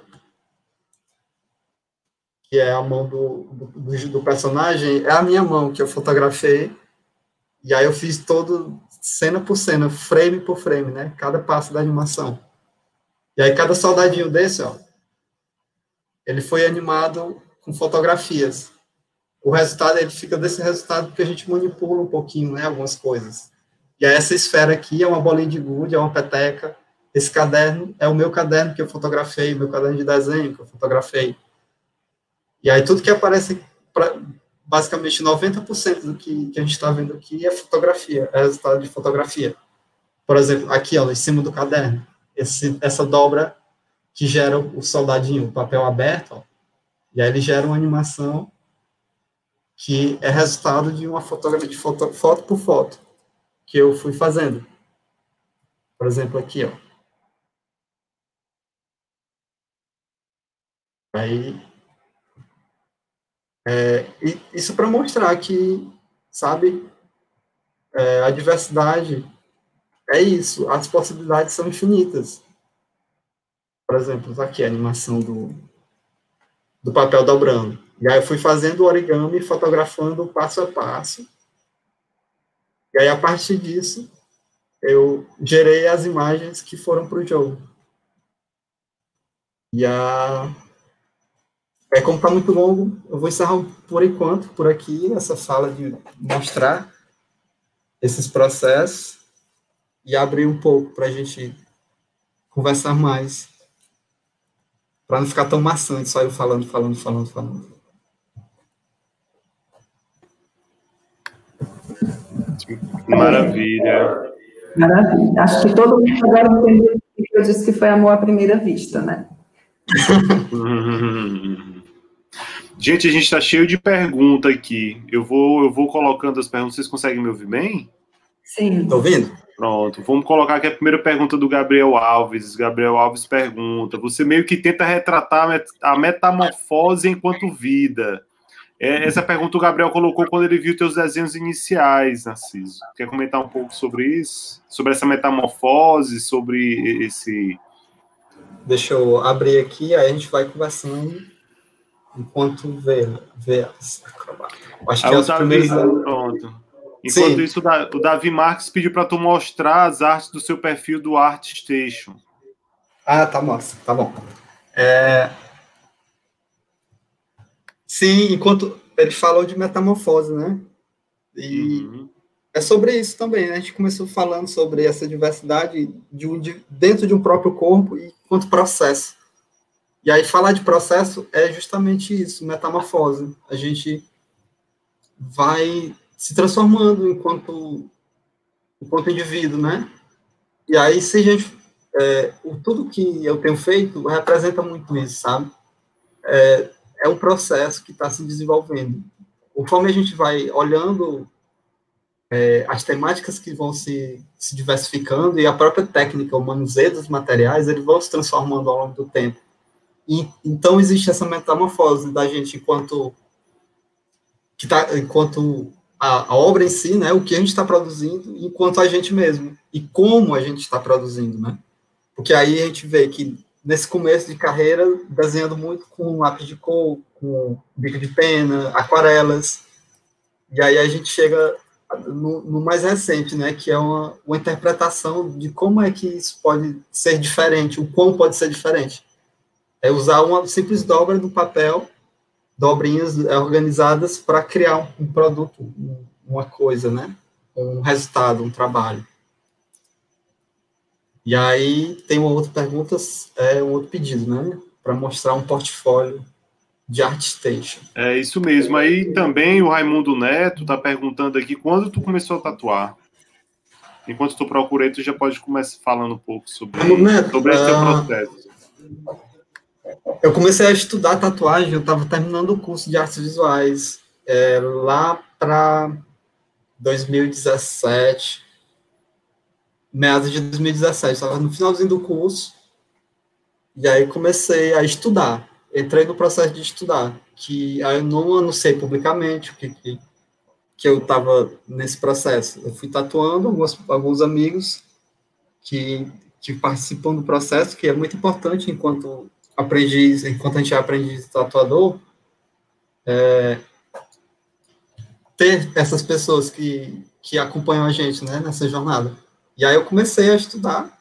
que é a mão do, do, do personagem, é a minha mão que eu fotografei. E aí eu fiz todo, cena por cena, frame por frame, né? Cada passo da animação. E aí cada soldadinho desse, ó, ele foi animado com fotografias. O resultado, ele fica desse resultado porque a gente manipula um pouquinho, né, algumas coisas. E aí essa esfera aqui é uma bolinha de gude, é uma peteca. Esse caderno é o meu caderno que eu fotografei, meu caderno de desenho que eu fotografei. E aí tudo que aparece pra, basicamente 90% do que, que a gente está vendo aqui é fotografia, é resultado de fotografia. Por exemplo, aqui, ó, em cima do caderno, esse, essa dobra que gera o soldadinho, o papel aberto, ó, e aí ele gera uma animação que é resultado de uma fotografia de foto, foto por foto que eu fui fazendo. Por exemplo, aqui, ó. Aí é, isso para mostrar que, sabe, é, a diversidade é isso, as possibilidades são infinitas. por exemplo, tá aqui a animação do, do papel dobrando. E aí eu fui fazendo origami, fotografando passo a passo. E aí, a partir disso, eu gerei as imagens que foram para o jogo. E a... É, como está muito longo, eu vou encerrar por enquanto, por aqui, essa fala de mostrar esses processos e abrir um pouco para a gente conversar mais, para não ficar tão maçante, só eu falando, falando, falando, falando. Maravilha. Maravilha. Acho que todo mundo agora entendeu que eu disse que foi amor à primeira vista, né? <laughs> gente, a gente está cheio de perguntas aqui. Eu vou, eu vou colocando as perguntas. Vocês conseguem me ouvir bem? Sim. Estou ouvindo? Pronto. Vamos colocar aqui a primeira pergunta do Gabriel Alves. Gabriel Alves pergunta: Você meio que tenta retratar a metamorfose enquanto vida. É, essa pergunta o Gabriel colocou quando ele viu teus desenhos iniciais, Narciso. Quer comentar um pouco sobre isso? Sobre essa metamorfose, sobre esse. Deixa eu abrir aqui, aí a gente vai conversando enquanto vê, vê Acho que é os primeiros... Pronto. Enquanto Sim. isso, o Davi Marques pediu para tu mostrar as artes do seu perfil do ArtStation. Ah, tá, massa, tá bom. É, Sim, enquanto ele falou de metamorfose, né? E uhum. é sobre isso também, né? A gente começou falando sobre essa diversidade de um, de, dentro de um próprio corpo e quanto processo. E aí falar de processo é justamente isso, metamorfose. A gente vai se transformando enquanto enquanto indivíduo, né? E aí se a gente é, tudo que eu tenho feito representa muito isso, sabe? É, é um processo que está se desenvolvendo. Conforme a gente vai olhando é, as temáticas que vão se, se diversificando e a própria técnica, o manuseio dos materiais, eles vão se transformando ao longo do tempo. E, então, existe essa metamorfose da gente enquanto, que tá, enquanto a, a obra em si, né, o que a gente está produzindo, enquanto a gente mesmo, e como a gente está produzindo, né? Porque aí a gente vê que nesse começo de carreira, desenhando muito com lápis de cor, com bico de pena, aquarelas. E aí a gente chega no, no mais recente, né, que é uma, uma, interpretação de como é que isso pode ser diferente, o quão pode ser diferente. É usar uma simples dobra do papel, dobrinhas organizadas para criar um, produto, uma coisa, né, um resultado, um trabalho. E aí tem uma outra pergunta, é um outro pedido, né? Para mostrar um portfólio de ArtStation. É isso mesmo. Aí também o Raimundo Neto está perguntando aqui quando tu começou a tatuar. Enquanto tu procurei, tu já pode começar falando um pouco sobre, Neto, sobre esse ah, processo. Eu comecei a estudar tatuagem, eu estava terminando o curso de artes visuais é, lá para 2017, meados de 2017, estava no finalzinho do curso, e aí comecei a estudar, entrei no processo de estudar, que aí eu não anunciei publicamente que, que, que eu estava nesse processo. Eu fui tatuando alguns, alguns amigos que, que participam do processo, que é muito importante enquanto aprendiz, enquanto a gente é aprendiz tatuador, é, ter essas pessoas que, que acompanham a gente né, nessa jornada. E aí eu comecei a estudar.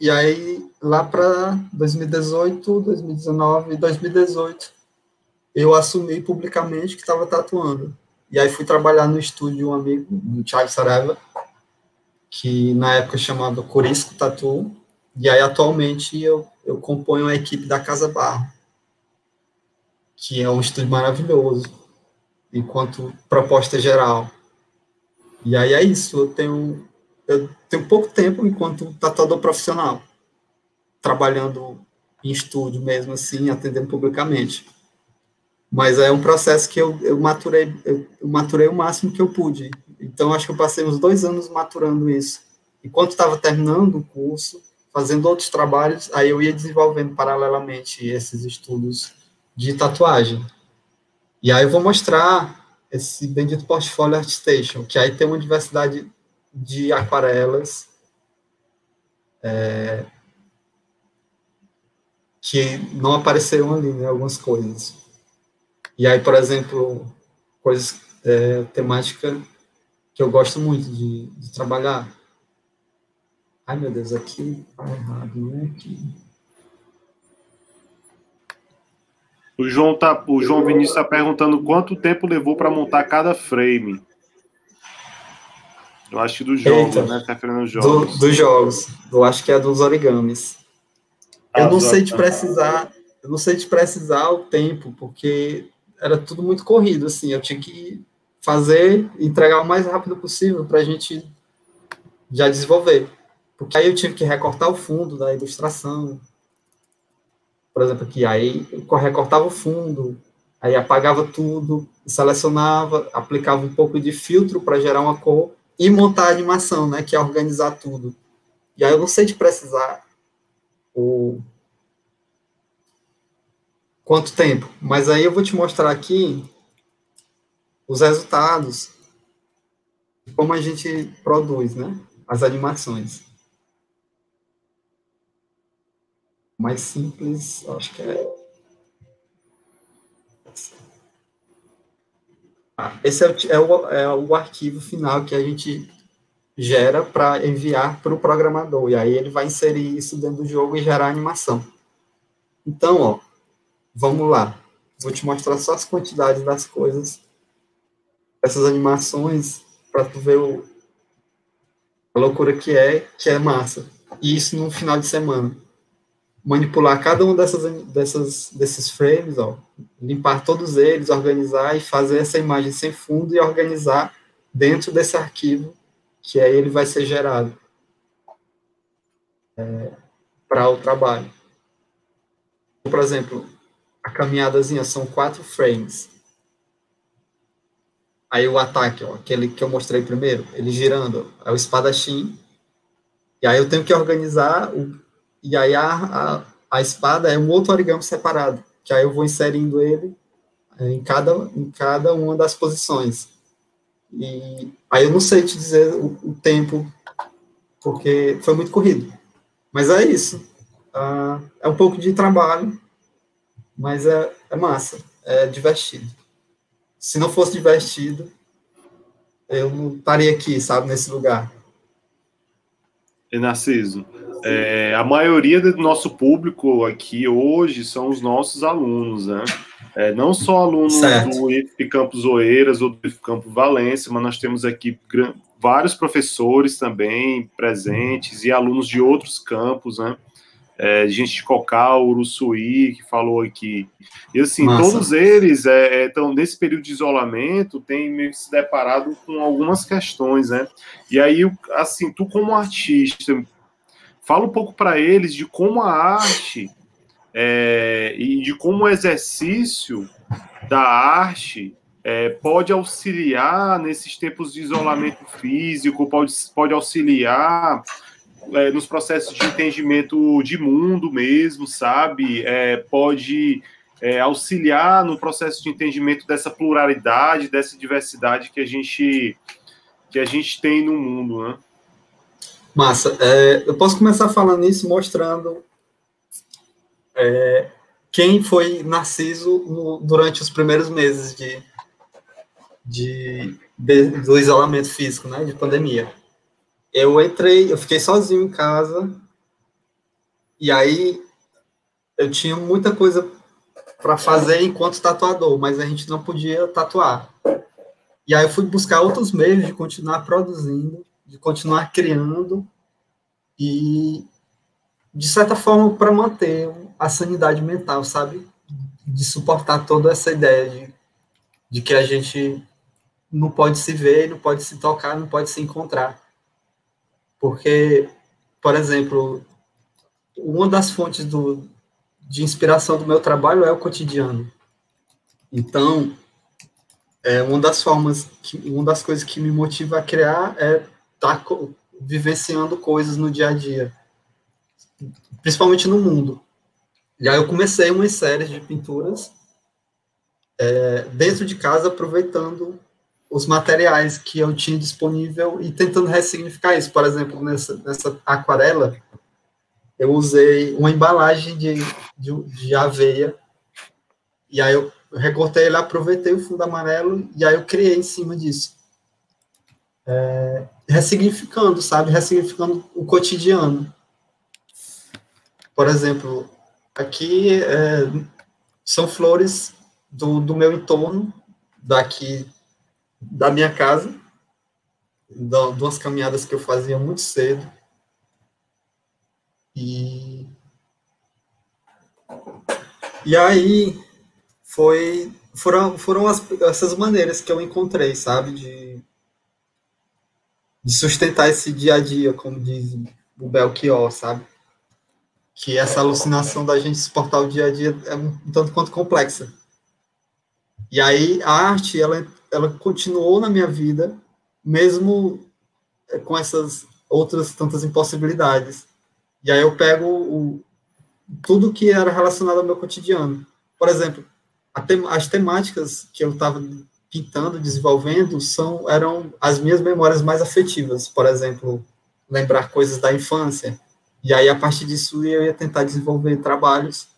E aí, lá para 2018, 2019, 2018, eu assumi publicamente que estava tatuando. E aí fui trabalhar no estúdio de um amigo, do Thiago Saraiva, que na época chamava Corisco Tatu. E aí, atualmente, eu, eu componho a equipe da Casa Barro, que é um estúdio maravilhoso, enquanto proposta geral. E aí é isso, eu tenho eu tenho pouco tempo enquanto tatuador profissional, trabalhando em estúdio mesmo assim, atendendo publicamente. Mas é um processo que eu, eu maturei, eu, eu maturei o máximo que eu pude. Então, acho que eu passei uns dois anos maturando isso. Enquanto estava terminando o curso, fazendo outros trabalhos, aí eu ia desenvolvendo paralelamente esses estudos de tatuagem. E aí eu vou mostrar esse bendito portfólio ArtStation, que aí tem uma diversidade de aquarelas. É, que não apareceram ali, né, algumas coisas. E aí, por exemplo, coisas, é, temática que eu gosto muito de, de trabalhar. Ai, meu Deus, aqui tá errado, não é aqui. O João, tá, o João Vinícius está perguntando quanto tempo levou para montar cada frame. Eu acho que dos jogos, Eita, né? Tá dos jogos. Do, dos jogos. Eu acho que é dos origamis. Ah, eu não sei te precisar, eu não sei te precisar o tempo, porque era tudo muito corrido, assim. Eu tinha que fazer, entregar o mais rápido possível para a gente já desenvolver. Porque aí eu tive que recortar o fundo da ilustração. Por exemplo, aqui, aí eu recortava o fundo, aí apagava tudo, selecionava, aplicava um pouco de filtro para gerar uma cor e montar a animação, né, que é organizar tudo. E aí eu não sei de precisar o quanto tempo, mas aí eu vou te mostrar aqui os resultados como a gente produz, né, as animações. Mais simples, acho que é. Ah, esse é o, é, o, é o arquivo final que a gente gera para enviar para o programador. E aí ele vai inserir isso dentro do jogo e gerar animação. Então, ó, vamos lá. Vou te mostrar só as quantidades das coisas, essas animações, para tu ver o, a loucura que é, que é massa. E isso no final de semana manipular cada um dessas, dessas, desses frames, ó, limpar todos eles, organizar e fazer essa imagem sem fundo e organizar dentro desse arquivo, que aí ele vai ser gerado é, para o trabalho. Por exemplo, a caminhadazinha são quatro frames. Aí o ataque, ó, aquele que eu mostrei primeiro, ele girando, é o espadachim. E aí eu tenho que organizar o, e aí a, a, a, espada é um outro origami separado, que aí eu vou inserindo ele é, em cada, em cada uma das posições. E aí eu não sei te dizer o, o tempo, porque foi muito corrido. Mas é isso. Ah, é um pouco de trabalho, mas é, é massa, é divertido. Se não fosse divertido, eu não estaria aqui, sabe, nesse lugar. E Narciso, é, a maioria do nosso público aqui hoje são os nossos alunos, né? É, não só alunos certo. do IF Campos Oeiras ou do IF Campos Valência, mas nós temos aqui vários professores também presentes e alunos de outros campos, né? É, gente de Cocal, Uruçuí, que falou aqui. E assim, Massa. todos eles estão é, é nesse período de isolamento, têm se deparado com algumas questões, né? E aí, assim, tu como artista, Fala um pouco para eles de como a arte é, e de como o exercício da arte é, pode auxiliar nesses tempos de isolamento físico, pode, pode auxiliar é, nos processos de entendimento de mundo mesmo, sabe? É, pode é, auxiliar no processo de entendimento dessa pluralidade, dessa diversidade que a gente que a gente tem no mundo, né? Massa. É, eu posso começar falando isso mostrando é, quem foi Narciso no, durante os primeiros meses de, de, de, do isolamento físico, né, de pandemia. Eu entrei, eu fiquei sozinho em casa, e aí eu tinha muita coisa para fazer enquanto tatuador, mas a gente não podia tatuar. E aí eu fui buscar outros meios de continuar produzindo, de continuar criando e, de certa forma, para manter a sanidade mental, sabe? De suportar toda essa ideia de, de que a gente não pode se ver, não pode se tocar, não pode se encontrar. Porque, por exemplo, uma das fontes do, de inspiração do meu trabalho é o cotidiano. Então, é uma das formas, que, uma das coisas que me motiva a criar é estar tá vivenciando coisas no dia a dia, principalmente no mundo. E aí eu comecei uma série de pinturas é, dentro de casa, aproveitando os materiais que eu tinha disponível e tentando ressignificar isso. Por exemplo, nessa, nessa aquarela, eu usei uma embalagem de, de, de aveia, e aí eu recortei ele, aproveitei o fundo amarelo, e aí eu criei em cima disso. É, ressignificando, sabe? Ressignificando o cotidiano. Por exemplo, aqui é, são flores do, do meu entorno, daqui da minha casa, de umas caminhadas que eu fazia muito cedo. E, e aí foi, foram, foram as, essas maneiras que eu encontrei, sabe, de, de sustentar esse dia a dia, como diz o Belchior, sabe? Que essa alucinação da gente suportar o dia a dia é um tanto quanto complexa. E aí a arte, ela, ela continuou na minha vida, mesmo é, com essas outras tantas impossibilidades. E aí eu pego o, tudo que era relacionado ao meu cotidiano. Por exemplo, as temáticas que eu estava pintando, desenvolvendo, são eram as minhas memórias mais afetivas. Por exemplo, lembrar coisas da infância. E aí, a partir disso, eu ia tentar desenvolver trabalhos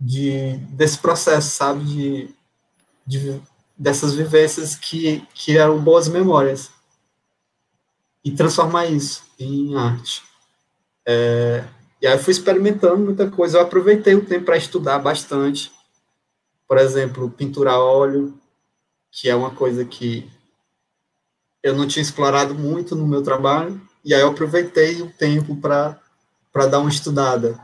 de, desse processo, sabe? De, de, dessas vivências que, que eram boas memórias e transformar isso em arte. É, e aí eu fui experimentando muita coisa. Eu aproveitei o tempo para estudar bastante. Por exemplo, pintura a óleo, que é uma coisa que eu não tinha explorado muito no meu trabalho. E aí eu aproveitei o tempo para dar uma estudada.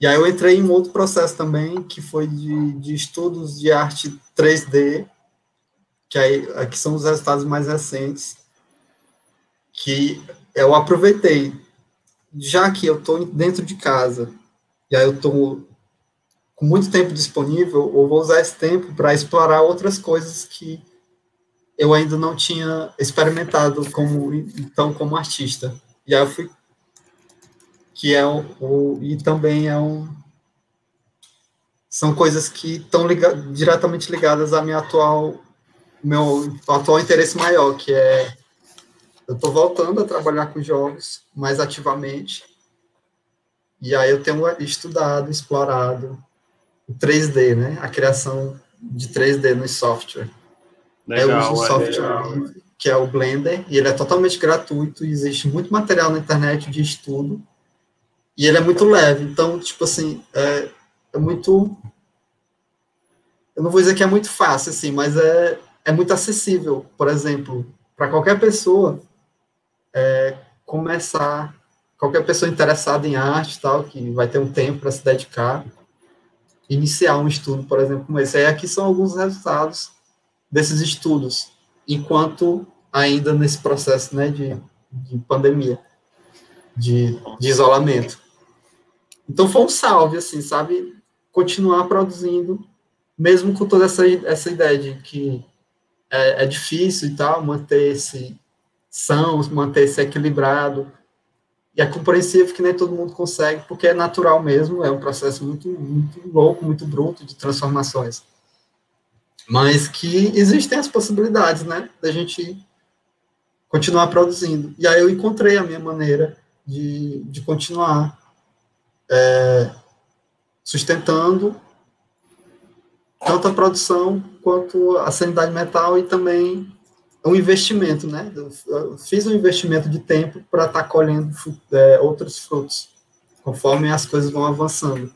E aí eu entrei em um outro processo também, que foi de, de estudos de arte 3D, que aí aqui são os resultados mais recentes, que eu aproveitei, já que eu estou dentro de casa, e aí eu estou com muito tempo disponível, eu vou usar esse tempo para explorar outras coisas que eu ainda não tinha experimentado como então como artista. E aí eu fui que é o, o e também é um são coisas que estão liga, diretamente ligadas à minha atual meu atual interesse maior, que é eu estou voltando a trabalhar com jogos mais ativamente. E aí eu tenho estudado, explorado o 3D, né? A criação de 3D no software. Legal, eu uso um software legal. que é o Blender, e ele é totalmente gratuito, e existe muito material na internet de estudo, e ele é muito leve. Então, tipo assim, é, é muito... Eu não vou dizer que é muito fácil, assim, mas é, é muito acessível. Por exemplo, para qualquer pessoa, é, começar, qualquer pessoa interessada em arte tal, que vai ter um tempo para se dedicar, iniciar um estudo, por exemplo, como esse. Aí aqui são alguns resultados desses estudos, enquanto ainda nesse processo né, de, de pandemia, de, de isolamento. Então foi um salve, assim, sabe? Continuar produzindo, mesmo com toda essa, essa ideia de que é, é difícil e tal, manter esse, são, manter-se equilibrado. E é compreensível que nem todo mundo consegue, porque é natural mesmo, é um processo muito, muito louco, muito bruto de transformações. Mas que existem as possibilidades, né, da gente continuar produzindo. E aí eu encontrei a minha maneira de, de continuar é, sustentando tanto a produção quanto a sanidade mental e também um investimento, né? Eu fiz um investimento de tempo para estar tá colhendo é, outros frutos, conforme as coisas vão avançando.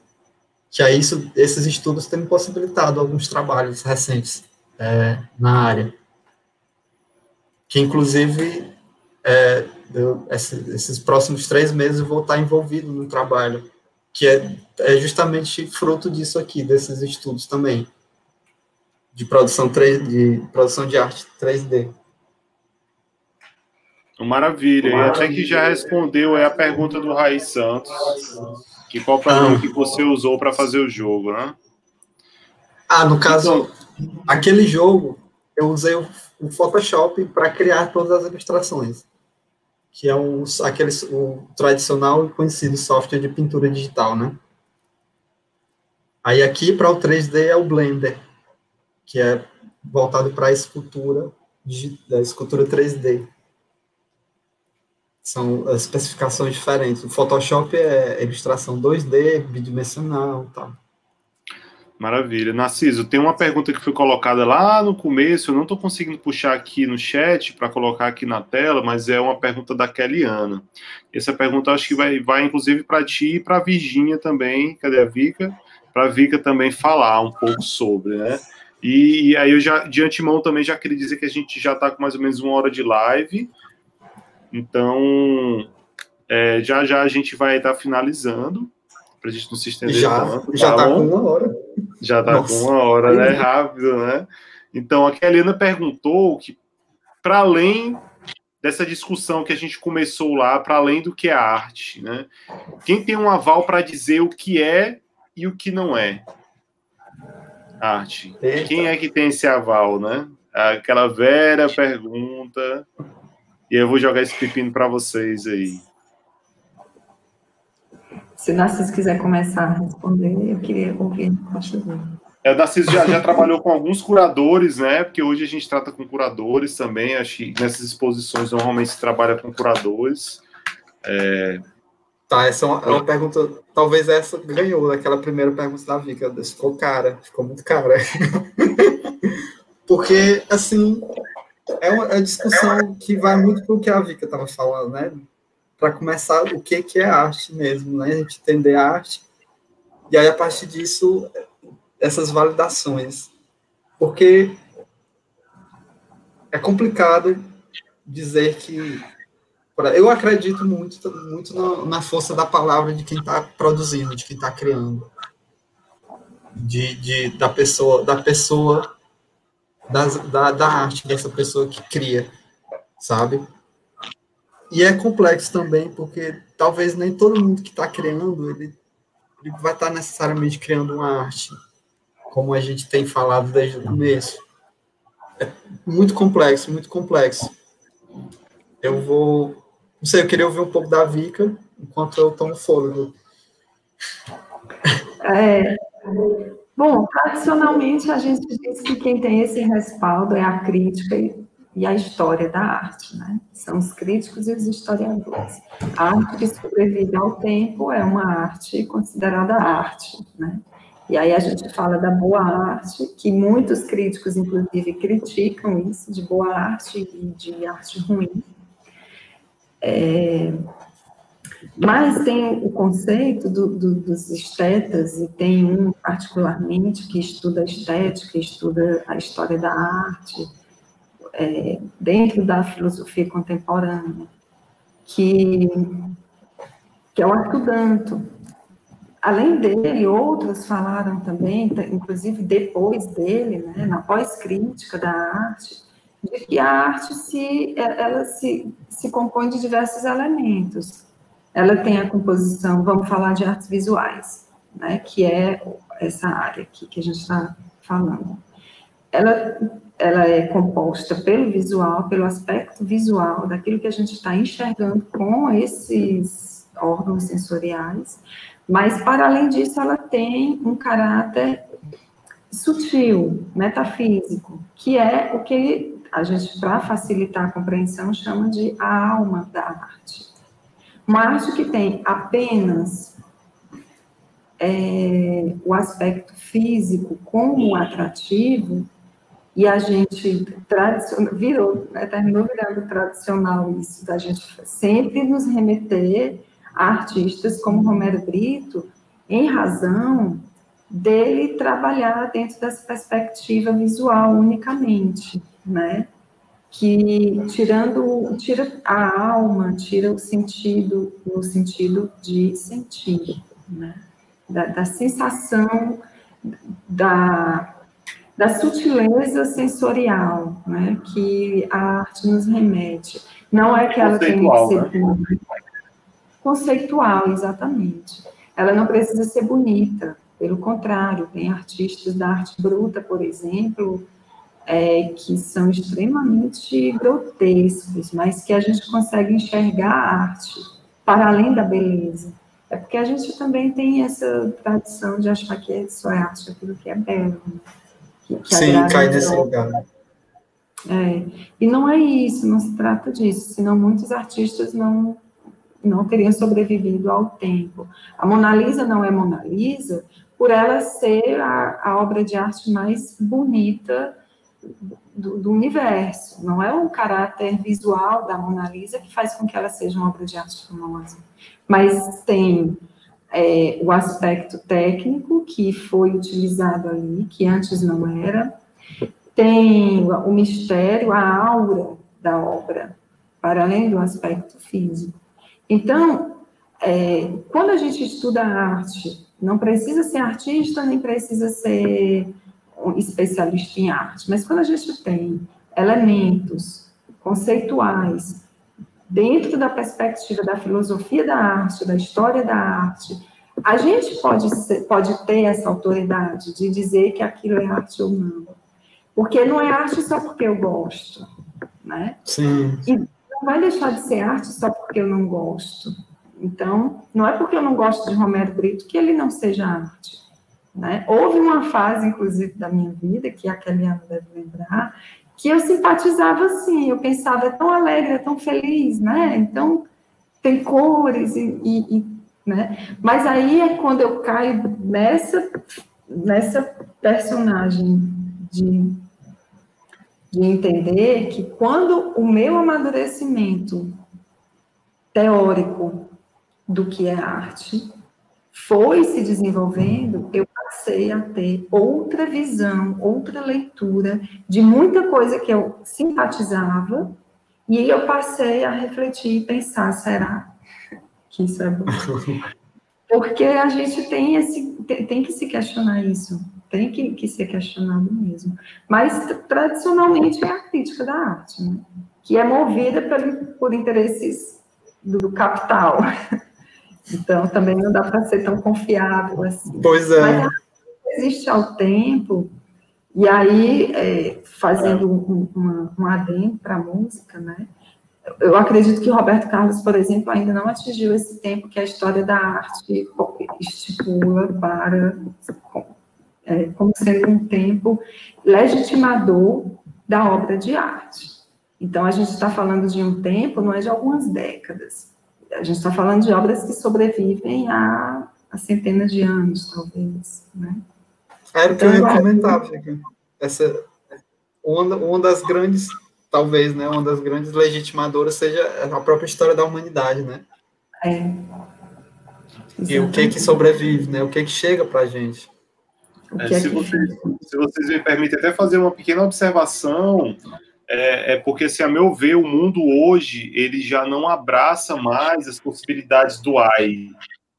Que aí isso, esses estudos têm possibilitado alguns trabalhos recentes é, na área. Que, inclusive, é, eu, esses próximos três meses eu vou estar envolvido no trabalho, que é, é justamente fruto disso aqui, desses estudos também, de produção, 3, de produção de arte 3D. Maravilha. E até que já respondeu é a pergunta do Raiz Santos, que qual programa que você usou para fazer o jogo, né? Ah, no caso, então, aquele jogo, eu usei o, o Photoshop para criar todas as ilustrações, que é o, aquele, o tradicional e conhecido software de pintura digital, né? Aí aqui, para o 3D, é o Blender, que é voltado para a escultura, a escultura 3D. São as especificações diferentes. O Photoshop é ilustração 2D, bidimensional e tal. Maravilha. Narciso, tem uma pergunta que foi colocada lá no começo, eu não estou conseguindo puxar aqui no chat para colocar aqui na tela, mas é uma pergunta da Kellyanna. Essa pergunta acho que vai, vai inclusive para ti e para a Virginia também, cadê a Vika? Para a Vika também falar um pouco sobre, né? E, e, aí eu já, de antemão, também já queria dizer que a gente já está com mais ou menos uma hora de live, então é, já já a gente vai estar tá finalizando para a gente não se estender já, tanto. Já está tá com uma hora. Já está com uma hora, né? Rápido, né? Então, a Helena perguntou que, para além dessa discussão que a gente começou lá, para além do que é arte, né? Quem tem um aval para dizer o que é e o que não é arte? Eita. Quem é que tem esse aval, né? Aquela velha pergunta. E eu vou jogar esse pepino para vocês aí. Se o Narciso quiser começar a responder, eu queria ouvir a dele. É, o Narciso já, já trabalhou com alguns curadores, né? Porque hoje a gente trata com curadores também. Acho que nessas exposições normalmente se trabalha com curadores. É... Tá, essa é uma, é uma, pergunta. Talvez essa ganhou daquela primeira pergunta da Vika. Ficou cara, ficou muito cara. <laughs> Porque, assim, é uma, é uma discussão que vai muito para o que a Vika estava falando, né? para começar o que, que é arte mesmo, né? A gente entender a arte. E aí, a partir disso, essas validações. Porque é complicado dizer que. Eu acredito muito, muito na, na força da palavra de quem está produzindo, de quem está criando. De, de, da pessoa, da pessoa, da, da arte dessa pessoa que cria, sabe? E é complexo também, porque talvez nem todo mundo que está criando, ele, ele vai estar tá necessariamente criando uma arte, como a gente tem falado desde o começo. É muito complexo, muito complexo. Eu vou. Não sei, eu queria ouvir um pouco da Vika, enquanto eu tomo fôlego. É, bom, tradicionalmente a gente diz que quem tem esse respaldo é a crítica e a história da arte, né? São os críticos e os historiadores. A arte que sobrevive ao tempo é uma arte considerada arte, né? E aí a gente fala da boa arte, que muitos críticos, inclusive, criticam isso, de boa arte e de arte ruim. É, mas tem o conceito do, do, dos estetas, e tem um particularmente que estuda a estética, estuda a história da arte, é, dentro da filosofia contemporânea, que, que é o Arthur Danto. Além dele, outros falaram também, inclusive depois dele, né, na pós-crítica da arte, de que a arte se, ela se, se compõe de diversos elementos. Ela tem a composição, vamos falar de artes visuais, né, que é essa área aqui que a gente está falando. Ela ela é composta pelo visual, pelo aspecto visual, daquilo que a gente está enxergando com esses órgãos sensoriais, mas, para além disso, ela tem um caráter sutil, metafísico, que é o que a gente, para facilitar a compreensão, chama de alma da arte. Arte que tem apenas é, o aspecto físico como atrativo, e a gente virou, né, terminou virando tradicional isso, da gente sempre nos remeter a artistas como Romero Brito, em razão dele trabalhar dentro dessa perspectiva visual unicamente, né? Que tirando, tira a alma, tira o sentido, no sentido de sentir, né? da, da sensação da da sutileza sensorial, né, que a arte nos remete. Não é que ela tenha que ser né? conceitual, exatamente. Ela não precisa ser bonita, pelo contrário, tem artistas da arte bruta, por exemplo, é, que são extremamente grotescos, mas que a gente consegue enxergar a arte para além da beleza. É porque a gente também tem essa tradição de achar que só é arte aquilo que é belo. Né? Que Sim, cai nesse lugar. É, e não é isso, não se trata disso, senão muitos artistas não, não teriam sobrevivido ao tempo. A Mona Lisa não é Mona Lisa por ela ser a, a obra de arte mais bonita do, do, universo. Não é o caráter visual da Mona Lisa que faz com que ela seja uma obra de arte famosa, mas tem é, o aspecto técnico que foi utilizado ali, que antes não era, tem o mistério, a aura da obra, para além do aspecto físico. Então, é, quando a gente estuda arte, não precisa ser artista, nem precisa ser especialista em arte, mas quando a gente tem elementos conceituais dentro da perspectiva da filosofia da arte, da história da arte, a gente pode, ser, pode ter essa autoridade de dizer que aquilo é arte ou não. Porque não é arte só porque eu gosto, né? Sim. E não vai deixar de ser arte só porque eu não gosto. Então, não é porque eu não gosto de Romero Brito que ele não seja arte. Né? Houve uma fase, inclusive, da minha vida, que a Keliana deve lembrar, que eu simpatizava assim, eu pensava, é tão alegre, é tão feliz, né? Então, tem cores e, e, e né? Mas aí é quando eu caio nessa, nessa personagem de, de entender que quando o meu amadurecimento teórico do que é arte foi se desenvolvendo, eu passei a ter outra visão, outra leitura de muita coisa que eu simpatizava, e aí eu passei a refletir e pensar, será que isso é bom? <laughs> Porque a gente tem, esse, tem que se questionar isso, tem que, que ser questionado mesmo. Mas, tradicionalmente, é a crítica da arte, né? que é movida por, por interesses do capital. <laughs> Então, também não dá para ser tão confiável assim. Pois é. Mas existe ao tempo, e aí, é, fazendo um, um, um adendo para a música, né? Eu acredito que Roberto Carlos, por exemplo, ainda não atingiu esse tempo que a história da arte estipula para é, como sendo um tempo legitimador da obra de arte. Então, a gente está falando de um tempo, não é de algumas décadas. A gente está falando de obras que sobrevivem a, a centenas de anos, talvez. Né? Era o que então, eu ia comentar, Essa, uma, uma das grandes talvez, né, uma das grandes legitimadoras seja a própria história da humanidade, né? É. E o que que sobrevive, né? O que que chega para a gente? É, se, vocês, se vocês me permitem até fazer uma pequena observação, é, é, porque, se a meu ver, o mundo hoje ele já não abraça mais as possibilidades do AI,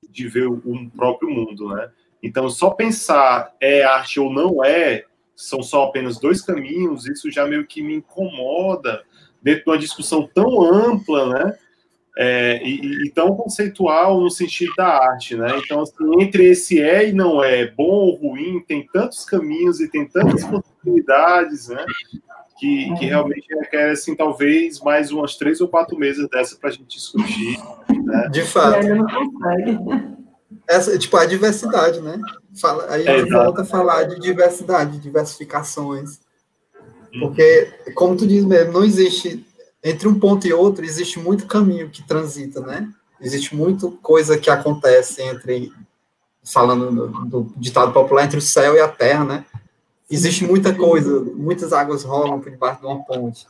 de ver o, o próprio mundo, né? Então, só pensar é arte ou não é, são só apenas dois caminhos, isso já meio que me incomoda dentro de uma discussão tão ampla, né? É, e, e, tão conceitual no sentido da arte, né? Então, assim, entre esse é e não é, bom ou ruim, tem tantos caminhos e tem tantas possibilidades, né? Que, que realmente requer, assim, talvez mais umas três ou quatro meses dessa para a gente discutir. Né? De fato. Essa, tipo, a diversidade, né? Fala, a gente é, volta a falar de diversidade, diversificações. Hum. Porque, como tu diz mesmo, não existe. Entre um ponto e outro, existe muito caminho que transita, né? Existe muita coisa que acontece entre. Falando do, do ditado popular, entre o céu e a terra, né? Existe muita coisa, muitas águas rolam por debaixo de uma ponte.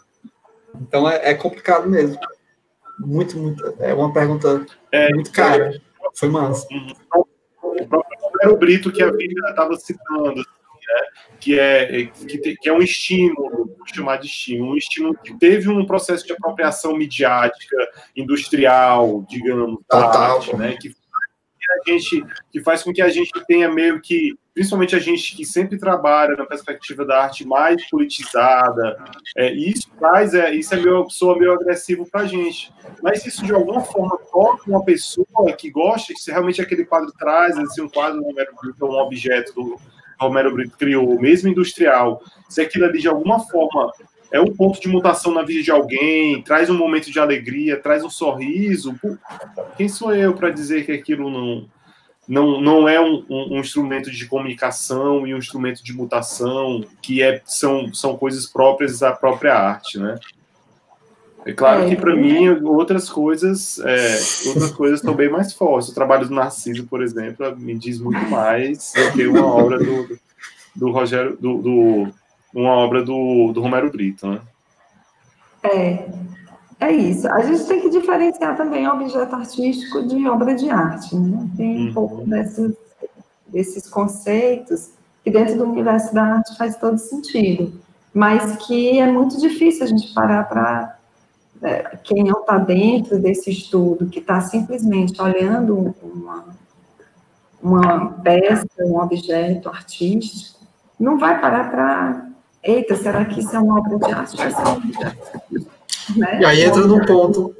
Então é, é complicado mesmo. Muito, muito. É uma pergunta é, muito cara. Foi massa. Uhum o Brito que a Vivian estava citando, né? que, é, que, que, é um estímulo, vou chamar de estímulo, um estímulo que teve um processo de apropriação midiática, industrial, digamos, da Total, arte, né? que a gente que faz com que a gente tenha meio que principalmente a gente que sempre trabalha na perspectiva da arte mais politizada, é, isso faz, é, isso é meio, soa meio agressivo para a gente. Mas isso de alguma forma toca uma pessoa que gosta, se realmente aquele quadro traz, assim, um quadro do Romero Brito, um objeto do Romero Brito criou, mesmo industrial, se aquilo ali de alguma forma é um ponto de mutação na vida de alguém, traz um momento de alegria, traz um sorriso, quem sou eu para dizer que aquilo não não, não é um, um, um, instrumento de comunicação e um instrumento de mutação, que é, são, são coisas próprias da própria arte, né? É claro é, que para mim outras coisas, é, outras coisas estão bem mais fortes. O trabalho do Narciso, por exemplo, me diz muito mais do que uma obra do, do Rogério, do, do uma obra do, do Romero Brito, né? É, é isso. A gente tem que diferenciar também objeto artístico de obra de arte, né? Tem um uhum. pouco desses, desses conceitos que dentro do universo da arte faz todo sentido, mas que é muito difícil a gente parar para é, quem não está dentro desse estudo, que está simplesmente olhando uma, uma peça, um objeto artístico, não vai parar para, eita, será que isso é uma obra de arte? Vai ser uma obra de arte. Né? E aí entra num ponto,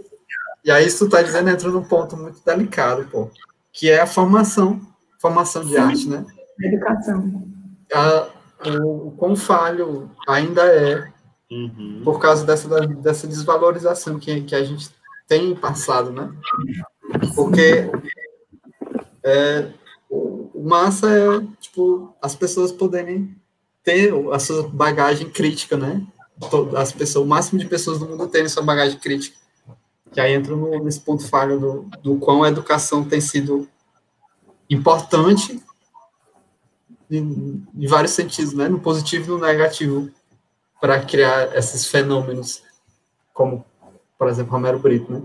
e aí isso tu está dizendo, entra num ponto muito delicado, pô, que é a formação, formação de Sim, arte, né? Educação. A, o, o quão falho ainda é uhum. por causa dessa, dessa desvalorização que, que a gente tem passado, né? Porque é, o massa é, tipo, as pessoas poderem ter a sua bagagem crítica, né? as pessoas, o máximo de pessoas do mundo terem sua bagagem crítica. Que aí entra nesse ponto falho do, do quão a educação tem sido importante em, em vários sentidos, né? No positivo e no negativo, para criar esses fenômenos, como, por exemplo, Romero Brito, né?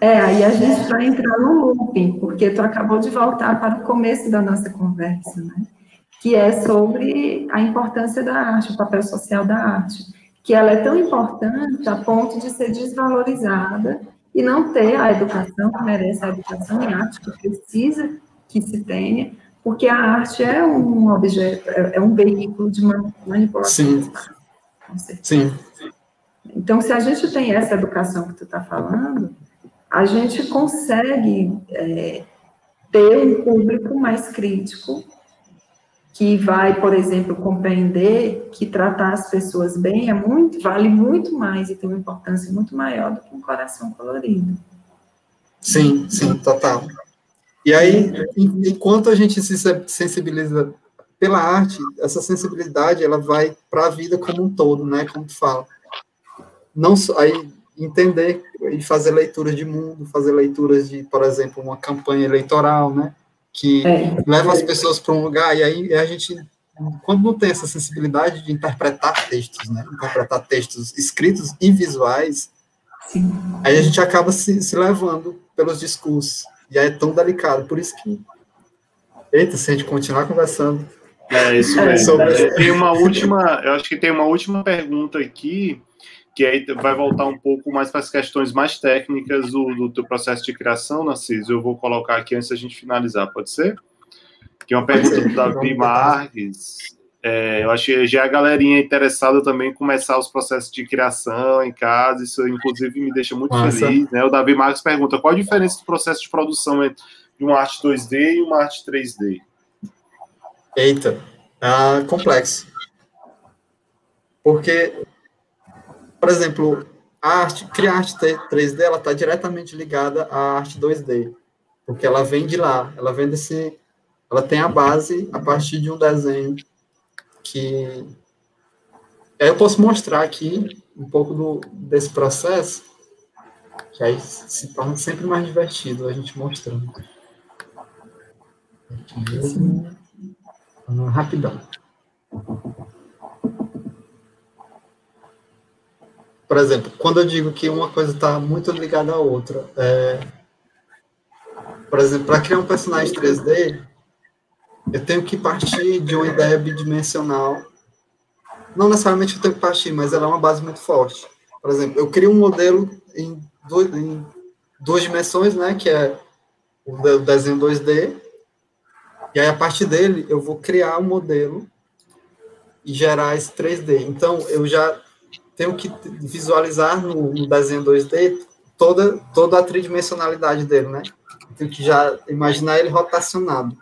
É, aí a gente vai entrar no looping, porque tu acabou de voltar para o começo da nossa conversa, né? Que é sobre a importância da arte, o papel social da arte, que ela é tão importante a ponto de ser desvalorizada e não ter a educação que merece a educação em arte, que precisa que se tenha, porque a arte é um objeto, é, é um veículo de manipulação. Sim. Sim. Então, se a gente tem essa educação que tu está falando, a gente consegue é, ter um público mais crítico que vai, por exemplo, compreender que tratar as pessoas bem é muito, vale muito mais e tem uma importância muito maior do que um coração colorido. Sim, sim, total. E aí, enquanto a gente se sensibiliza pela arte, essa sensibilidade ela vai para a vida como um todo, né? Como tu fala. Não só aí entender e fazer leituras de mundo, fazer leituras de, por exemplo, uma campanha eleitoral, né? Que é. leva as pessoas para um lugar, e aí a gente, quando não tem essa sensibilidade de interpretar textos, né, interpretar textos escritos e visuais, Sim. aí a gente acaba se, se levando pelos discursos, e aí é tão delicado, por isso que, eita, se a gente continuar conversando... É, isso <laughs> mesmo. Sobre... Tem uma última, eu acho que tem uma última pergunta aqui, que aí vai voltar um pouco mais para as questões mais técnicas do, do teu processo de criação, Narciso. Eu vou colocar aqui antes da gente finalizar, pode ser? Que é uma pergunta do Davi Marques. É, eu acho que já a galerinha interessada também em começar os processos de criação em casa, isso inclusive me deixa muito Nossa. feliz. Né? O Davi Marques pergunta qual a diferença do processo de produção entre uma arte 2D e uma arte 3D? Eita, ah, complexo. Porque por exemplo, a arte, criar arte 3D, ela está diretamente ligada à arte 2D, porque ela vem de lá, ela vem desse, ela tem a base a partir de um desenho que eu posso mostrar aqui um pouco do, desse processo, que aí se torna sempre mais divertido a gente mostrando. Aqui, rapidão. Por exemplo, quando eu digo que uma coisa está muito ligada à outra, é, por exemplo, para criar um personagem 3D, eu tenho que partir de uma ideia bidimensional. Não necessariamente eu tenho que partir, mas ela é uma base muito forte. Por exemplo, eu crio um modelo em duas, em duas dimensões, né, que é o desenho 2D, e aí a partir dele eu vou criar um modelo e gerar esse 3D. Então, eu já tenho que visualizar no, no desenho 2D toda, toda a tridimensionalidade dele, né? Tenho que já imaginar ele rotacionado.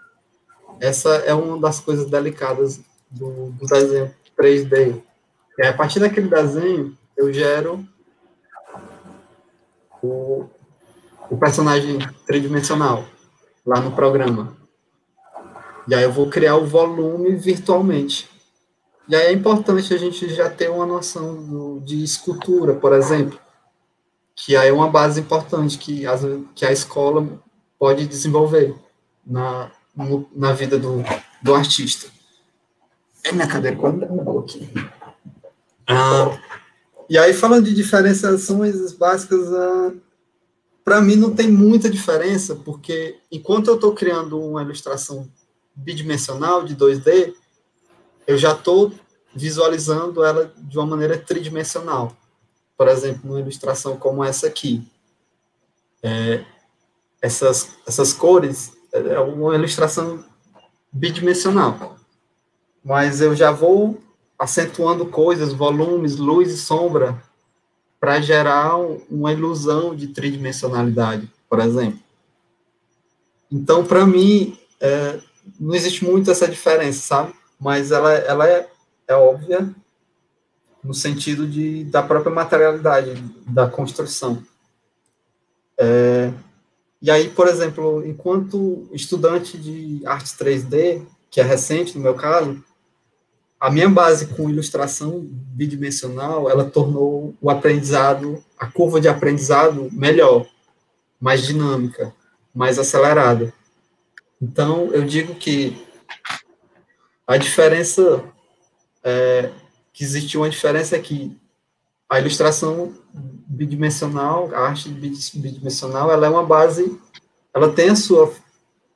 Essa é uma das coisas delicadas do, do desenho 3D. E a partir daquele desenho, eu gero o, o personagem tridimensional. lá no programa. E aí eu vou criar o volume virtualmente. E aí é importante a gente já ter uma noção do, de escultura, por exemplo, que aí é uma base importante que, as, que a escola pode desenvolver na, no, na vida do, do artista. É minha cadeira quando derrubou aqui. Ah, e aí, falando de diferenciações básicas, ah, para mim não tem muita diferença, porque enquanto eu estou criando uma ilustração bidimensional de 2D, eu já estou visualizando ela de uma maneira tridimensional. Por exemplo, uma ilustração como essa aqui. É, essas, essas cores é uma ilustração bidimensional. Mas eu já vou acentuando coisas, volumes, luz e sombra, para gerar uma ilusão de tridimensionalidade, por exemplo. Então, para mim, é, não existe muito essa diferença, sabe? Mas ela, ela é, é óbvia no sentido de, da própria materialidade da construção. É, e aí, por exemplo, enquanto estudante de artes 3D, que é recente no meu caso, a minha base com ilustração bidimensional, ela tornou o aprendizado, a curva de aprendizado melhor, mais dinâmica, mais acelerada. Então, eu digo que a diferença, é, que existe uma diferença é que a ilustração bidimensional, a arte bidimensional, ela é uma base, ela tem a sua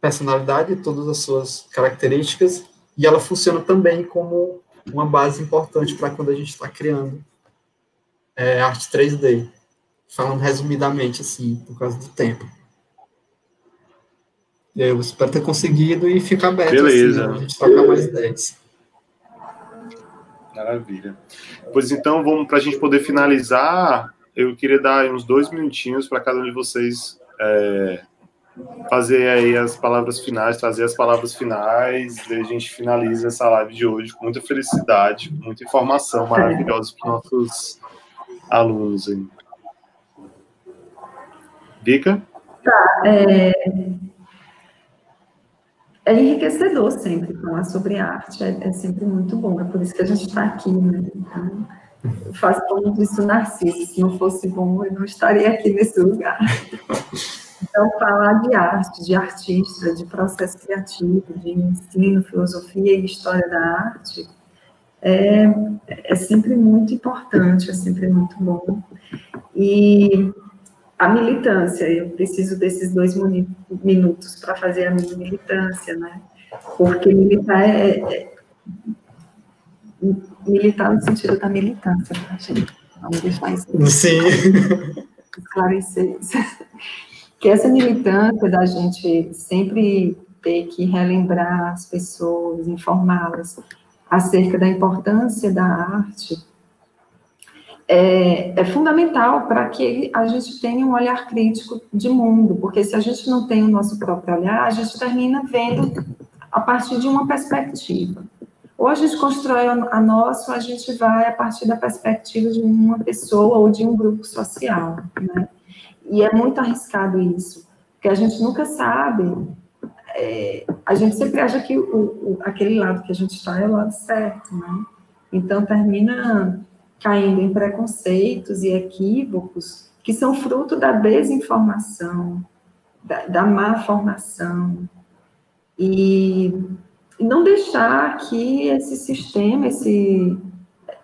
personalidade, todas as suas características, e ela funciona também como uma base importante para quando a gente está criando é, arte 3D, falando resumidamente, assim, por causa do tempo. Eu espero ter conseguido e ficar aberto. Beleza. Assim, a gente trocar mais ideias. Maravilha. Pois então, vamos para a gente poder finalizar. Eu queria dar uns dois minutinhos para cada um de vocês é, fazer aí as palavras finais, trazer as palavras finais, e a gente finaliza essa live de hoje com muita felicidade, muita informação maravilhosa para os nossos alunos. Aí. Vika? Tá, é, é enriquecedor sempre falar sobre arte, é, é, sempre muito bom, é por isso que a gente está aqui, né? Então, eu faço todo isso narciso, se não fosse bom, eu não estaria aqui nesse lugar. Então, falar de arte, de artista, de processo criativo, de ensino, filosofia e história da arte, é, é sempre muito importante, é sempre muito bom. E a militância, eu preciso desses dois minutos para fazer a minha militância, né? Porque militar é, é, militar no sentido da militância, tá, gente? Vamos deixar isso. Sim. <laughs> Esclarecer isso. Que essa militância da gente sempre ter que relembrar as pessoas, informá-las acerca da importância da arte, é, é fundamental para que a gente tenha um olhar crítico de mundo, porque se a gente não tem o nosso próprio olhar, a gente termina vendo a partir de uma perspectiva. Ou a gente constrói a nossa, ou a gente vai a partir da perspectiva de uma pessoa ou de um grupo social, né? E é muito arriscado isso, porque a gente nunca sabe, é, a gente sempre acha que o, o, aquele lado que a gente está é o lado certo, né? Então termina caindo em preconceitos e equívocos que são fruto da desinformação, da, da má formação, e, não deixar que esse sistema, esse,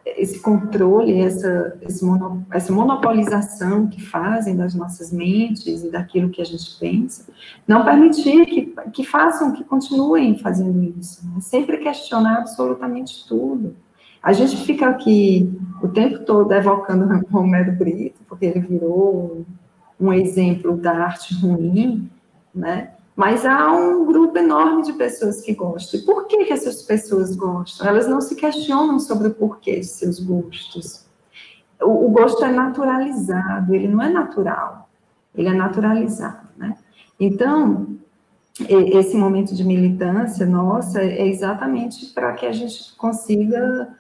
esse controle, essa, mono, essa monopolização que fazem das nossas mentes e daquilo que a gente pensa, não permitir que, que façam, que continuem fazendo isso. Né? Sempre questionar absolutamente tudo. A gente fica aqui o tempo todo evocando Romero Brito, porque ele virou um, um exemplo da arte ruim, né? Mas há um grupo enorme de pessoas que gostam. E por que, que essas pessoas gostam? Elas não se questionam sobre o porquê de seus gostos. O, o gosto é naturalizado, ele não é natural, ele é naturalizado, né? Então, esse momento de militância nossa é exatamente para que a gente consiga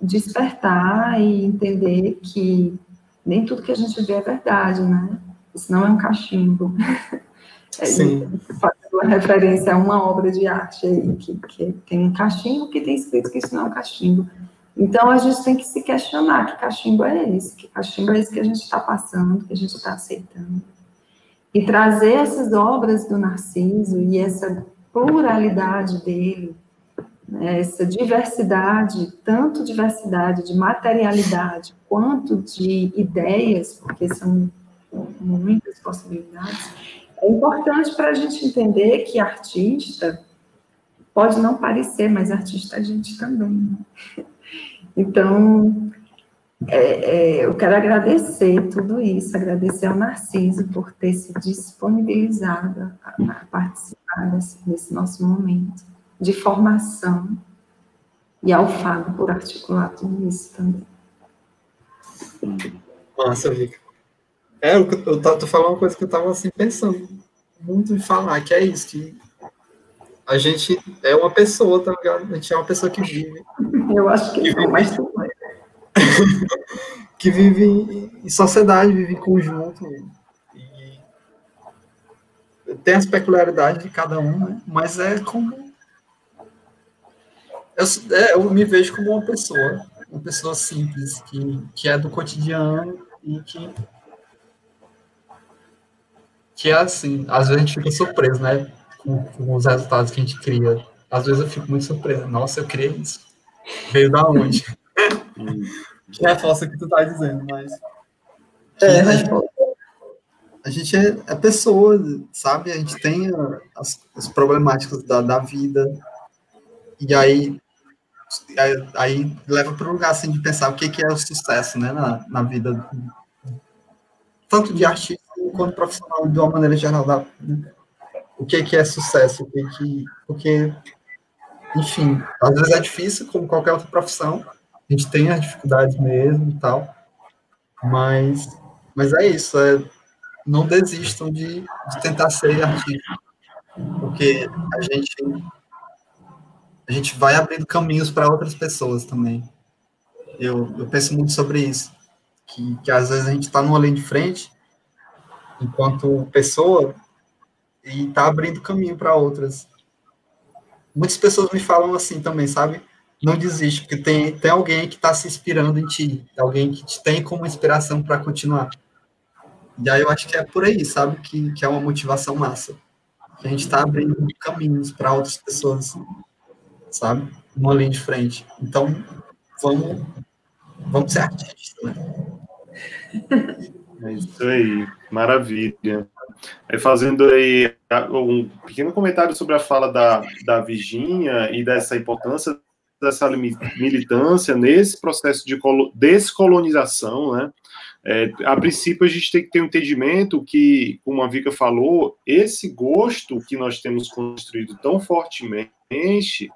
despertar e entender que nem tudo que a gente vê é verdade, né? Isso não é um cachimbo. <laughs> É, Sim. Fazendo uma referência a uma obra de arte aí, que, que tem um cachimbo que tem escrito que isso não é um cachimbo. Então, a gente tem que se questionar que cachimbo é esse, que cachimbo é esse que a gente está passando, que a gente está aceitando. E trazer essas obras do Narciso e essa pluralidade dele, né, essa diversidade, tanto diversidade de materialidade quanto de ideias, porque são muitas possibilidades, é importante para a gente entender que artista pode não parecer, mas artista é a gente também. Né? Então, é, é, eu quero agradecer tudo isso, agradecer ao Narciso por ter se disponibilizado a, a participar desse, desse, nosso momento de formação e ao Fábio por articular tudo isso também. Massa, Vika. É, eu, eu tô falando uma coisa que eu estava assim pensando muito em falar, que é isso, que a gente é uma pessoa, tá ligado? A gente é uma pessoa que vive. Eu acho que, que não, mas tu <laughs> que vive em sociedade, vive em conjunto. E tem as peculiaridades de cada um, né? mas é como. Eu, é, eu me vejo como uma pessoa, uma pessoa simples, que, que é do cotidiano e que. Que é assim, às vezes a gente fica surpreso, né? Com, com os resultados que a gente cria. Às vezes eu fico muito surpreso. Nossa, eu criei isso. Veio da onde? que reforça o que tu tá dizendo, mas. É, a gente, a gente é, é, pessoa, sabe? A gente tem as, as problemáticas da, da vida, e aí, aí, aí leva para o lugar assim, de pensar o que, que é o sucesso né, na, na vida, tanto de artista quanto profissional, de uma maneira geral. Da? O que, que é sucesso? O que que, porque, enfim, às vezes é difícil, como qualquer outra profissão, a gente tem as dificuldades mesmo e tal, mas, mas é isso, é, não desistam de, de tentar ser artista, porque a gente, a gente vai abrindo caminhos para outras pessoas também. Eu, eu penso muito sobre isso, que, que às vezes a gente está numa linha de frente, enquanto pessoa, e está abrindo caminho para outras. Muitas pessoas me falam assim também, sabe? não desiste, porque tem, tem alguém que está se inspirando em ti, alguém que te tem como inspiração para continuar. E aí eu acho que é por aí, sabe? Que, que é uma motivação massa. Que a gente está abrindo caminhos para outras pessoas, sabe? Uma linha de frente. Então, vamos, vamos ser artistas, né? É isso aí, maravilha. É, fazendo aí um pequeno comentário sobre a fala da, da Virginia e dessa importância dessa militância nesse processo de descolonização, né? É, a princípio, a gente tem que ter um entendimento que, como a Vika falou, esse gosto que nós temos construído tão fortemente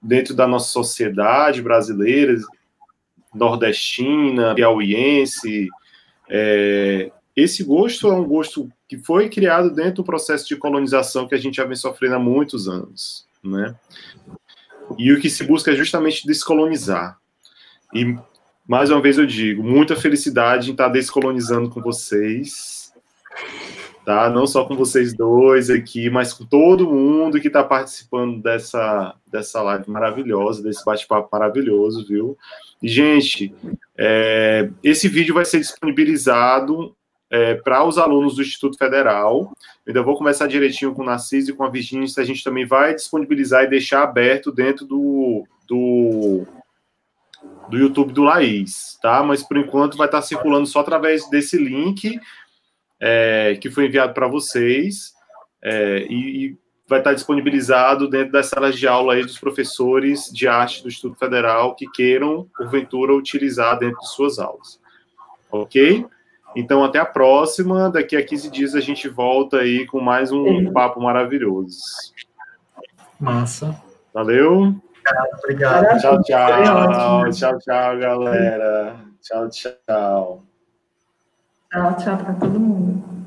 dentro da nossa sociedade brasileira, nordestina, piauiense, é, esse gosto é um gosto que foi criado dentro do processo de colonização que a gente já vem sofrendo há muitos anos, né? E o que se busca é justamente descolonizar. E, mais uma vez eu digo, muita felicidade em estar descolonizando com vocês, tá? Não só com vocês dois aqui, mas com todo mundo que está participando dessa, dessa live maravilhosa, desse bate-papo maravilhoso, viu? E, gente, é, esse vídeo vai ser disponibilizado é, para os alunos do Instituto Federal. Eu ainda vou começar direitinho com o Narciso e com a Virginia, a gente também vai disponibilizar e deixar aberto dentro do, do, do YouTube do Laís, tá? Mas por enquanto vai estar circulando só através desse link é, que foi enviado para vocês é, e, e, vai estar disponibilizado dentro das salas de aula aí dos professores de arte do Instituto Federal que queiram, porventura, utilizar dentro de suas aulas. Ok? Então, até a próxima. Daqui a 15 dias a gente volta aí com mais um papo maravilhoso. Massa. Valeu. Obrigado. Tchau, tchau. Tchau, tchau, galera. Tchau, tchau. Tchau, tchau para todo mundo.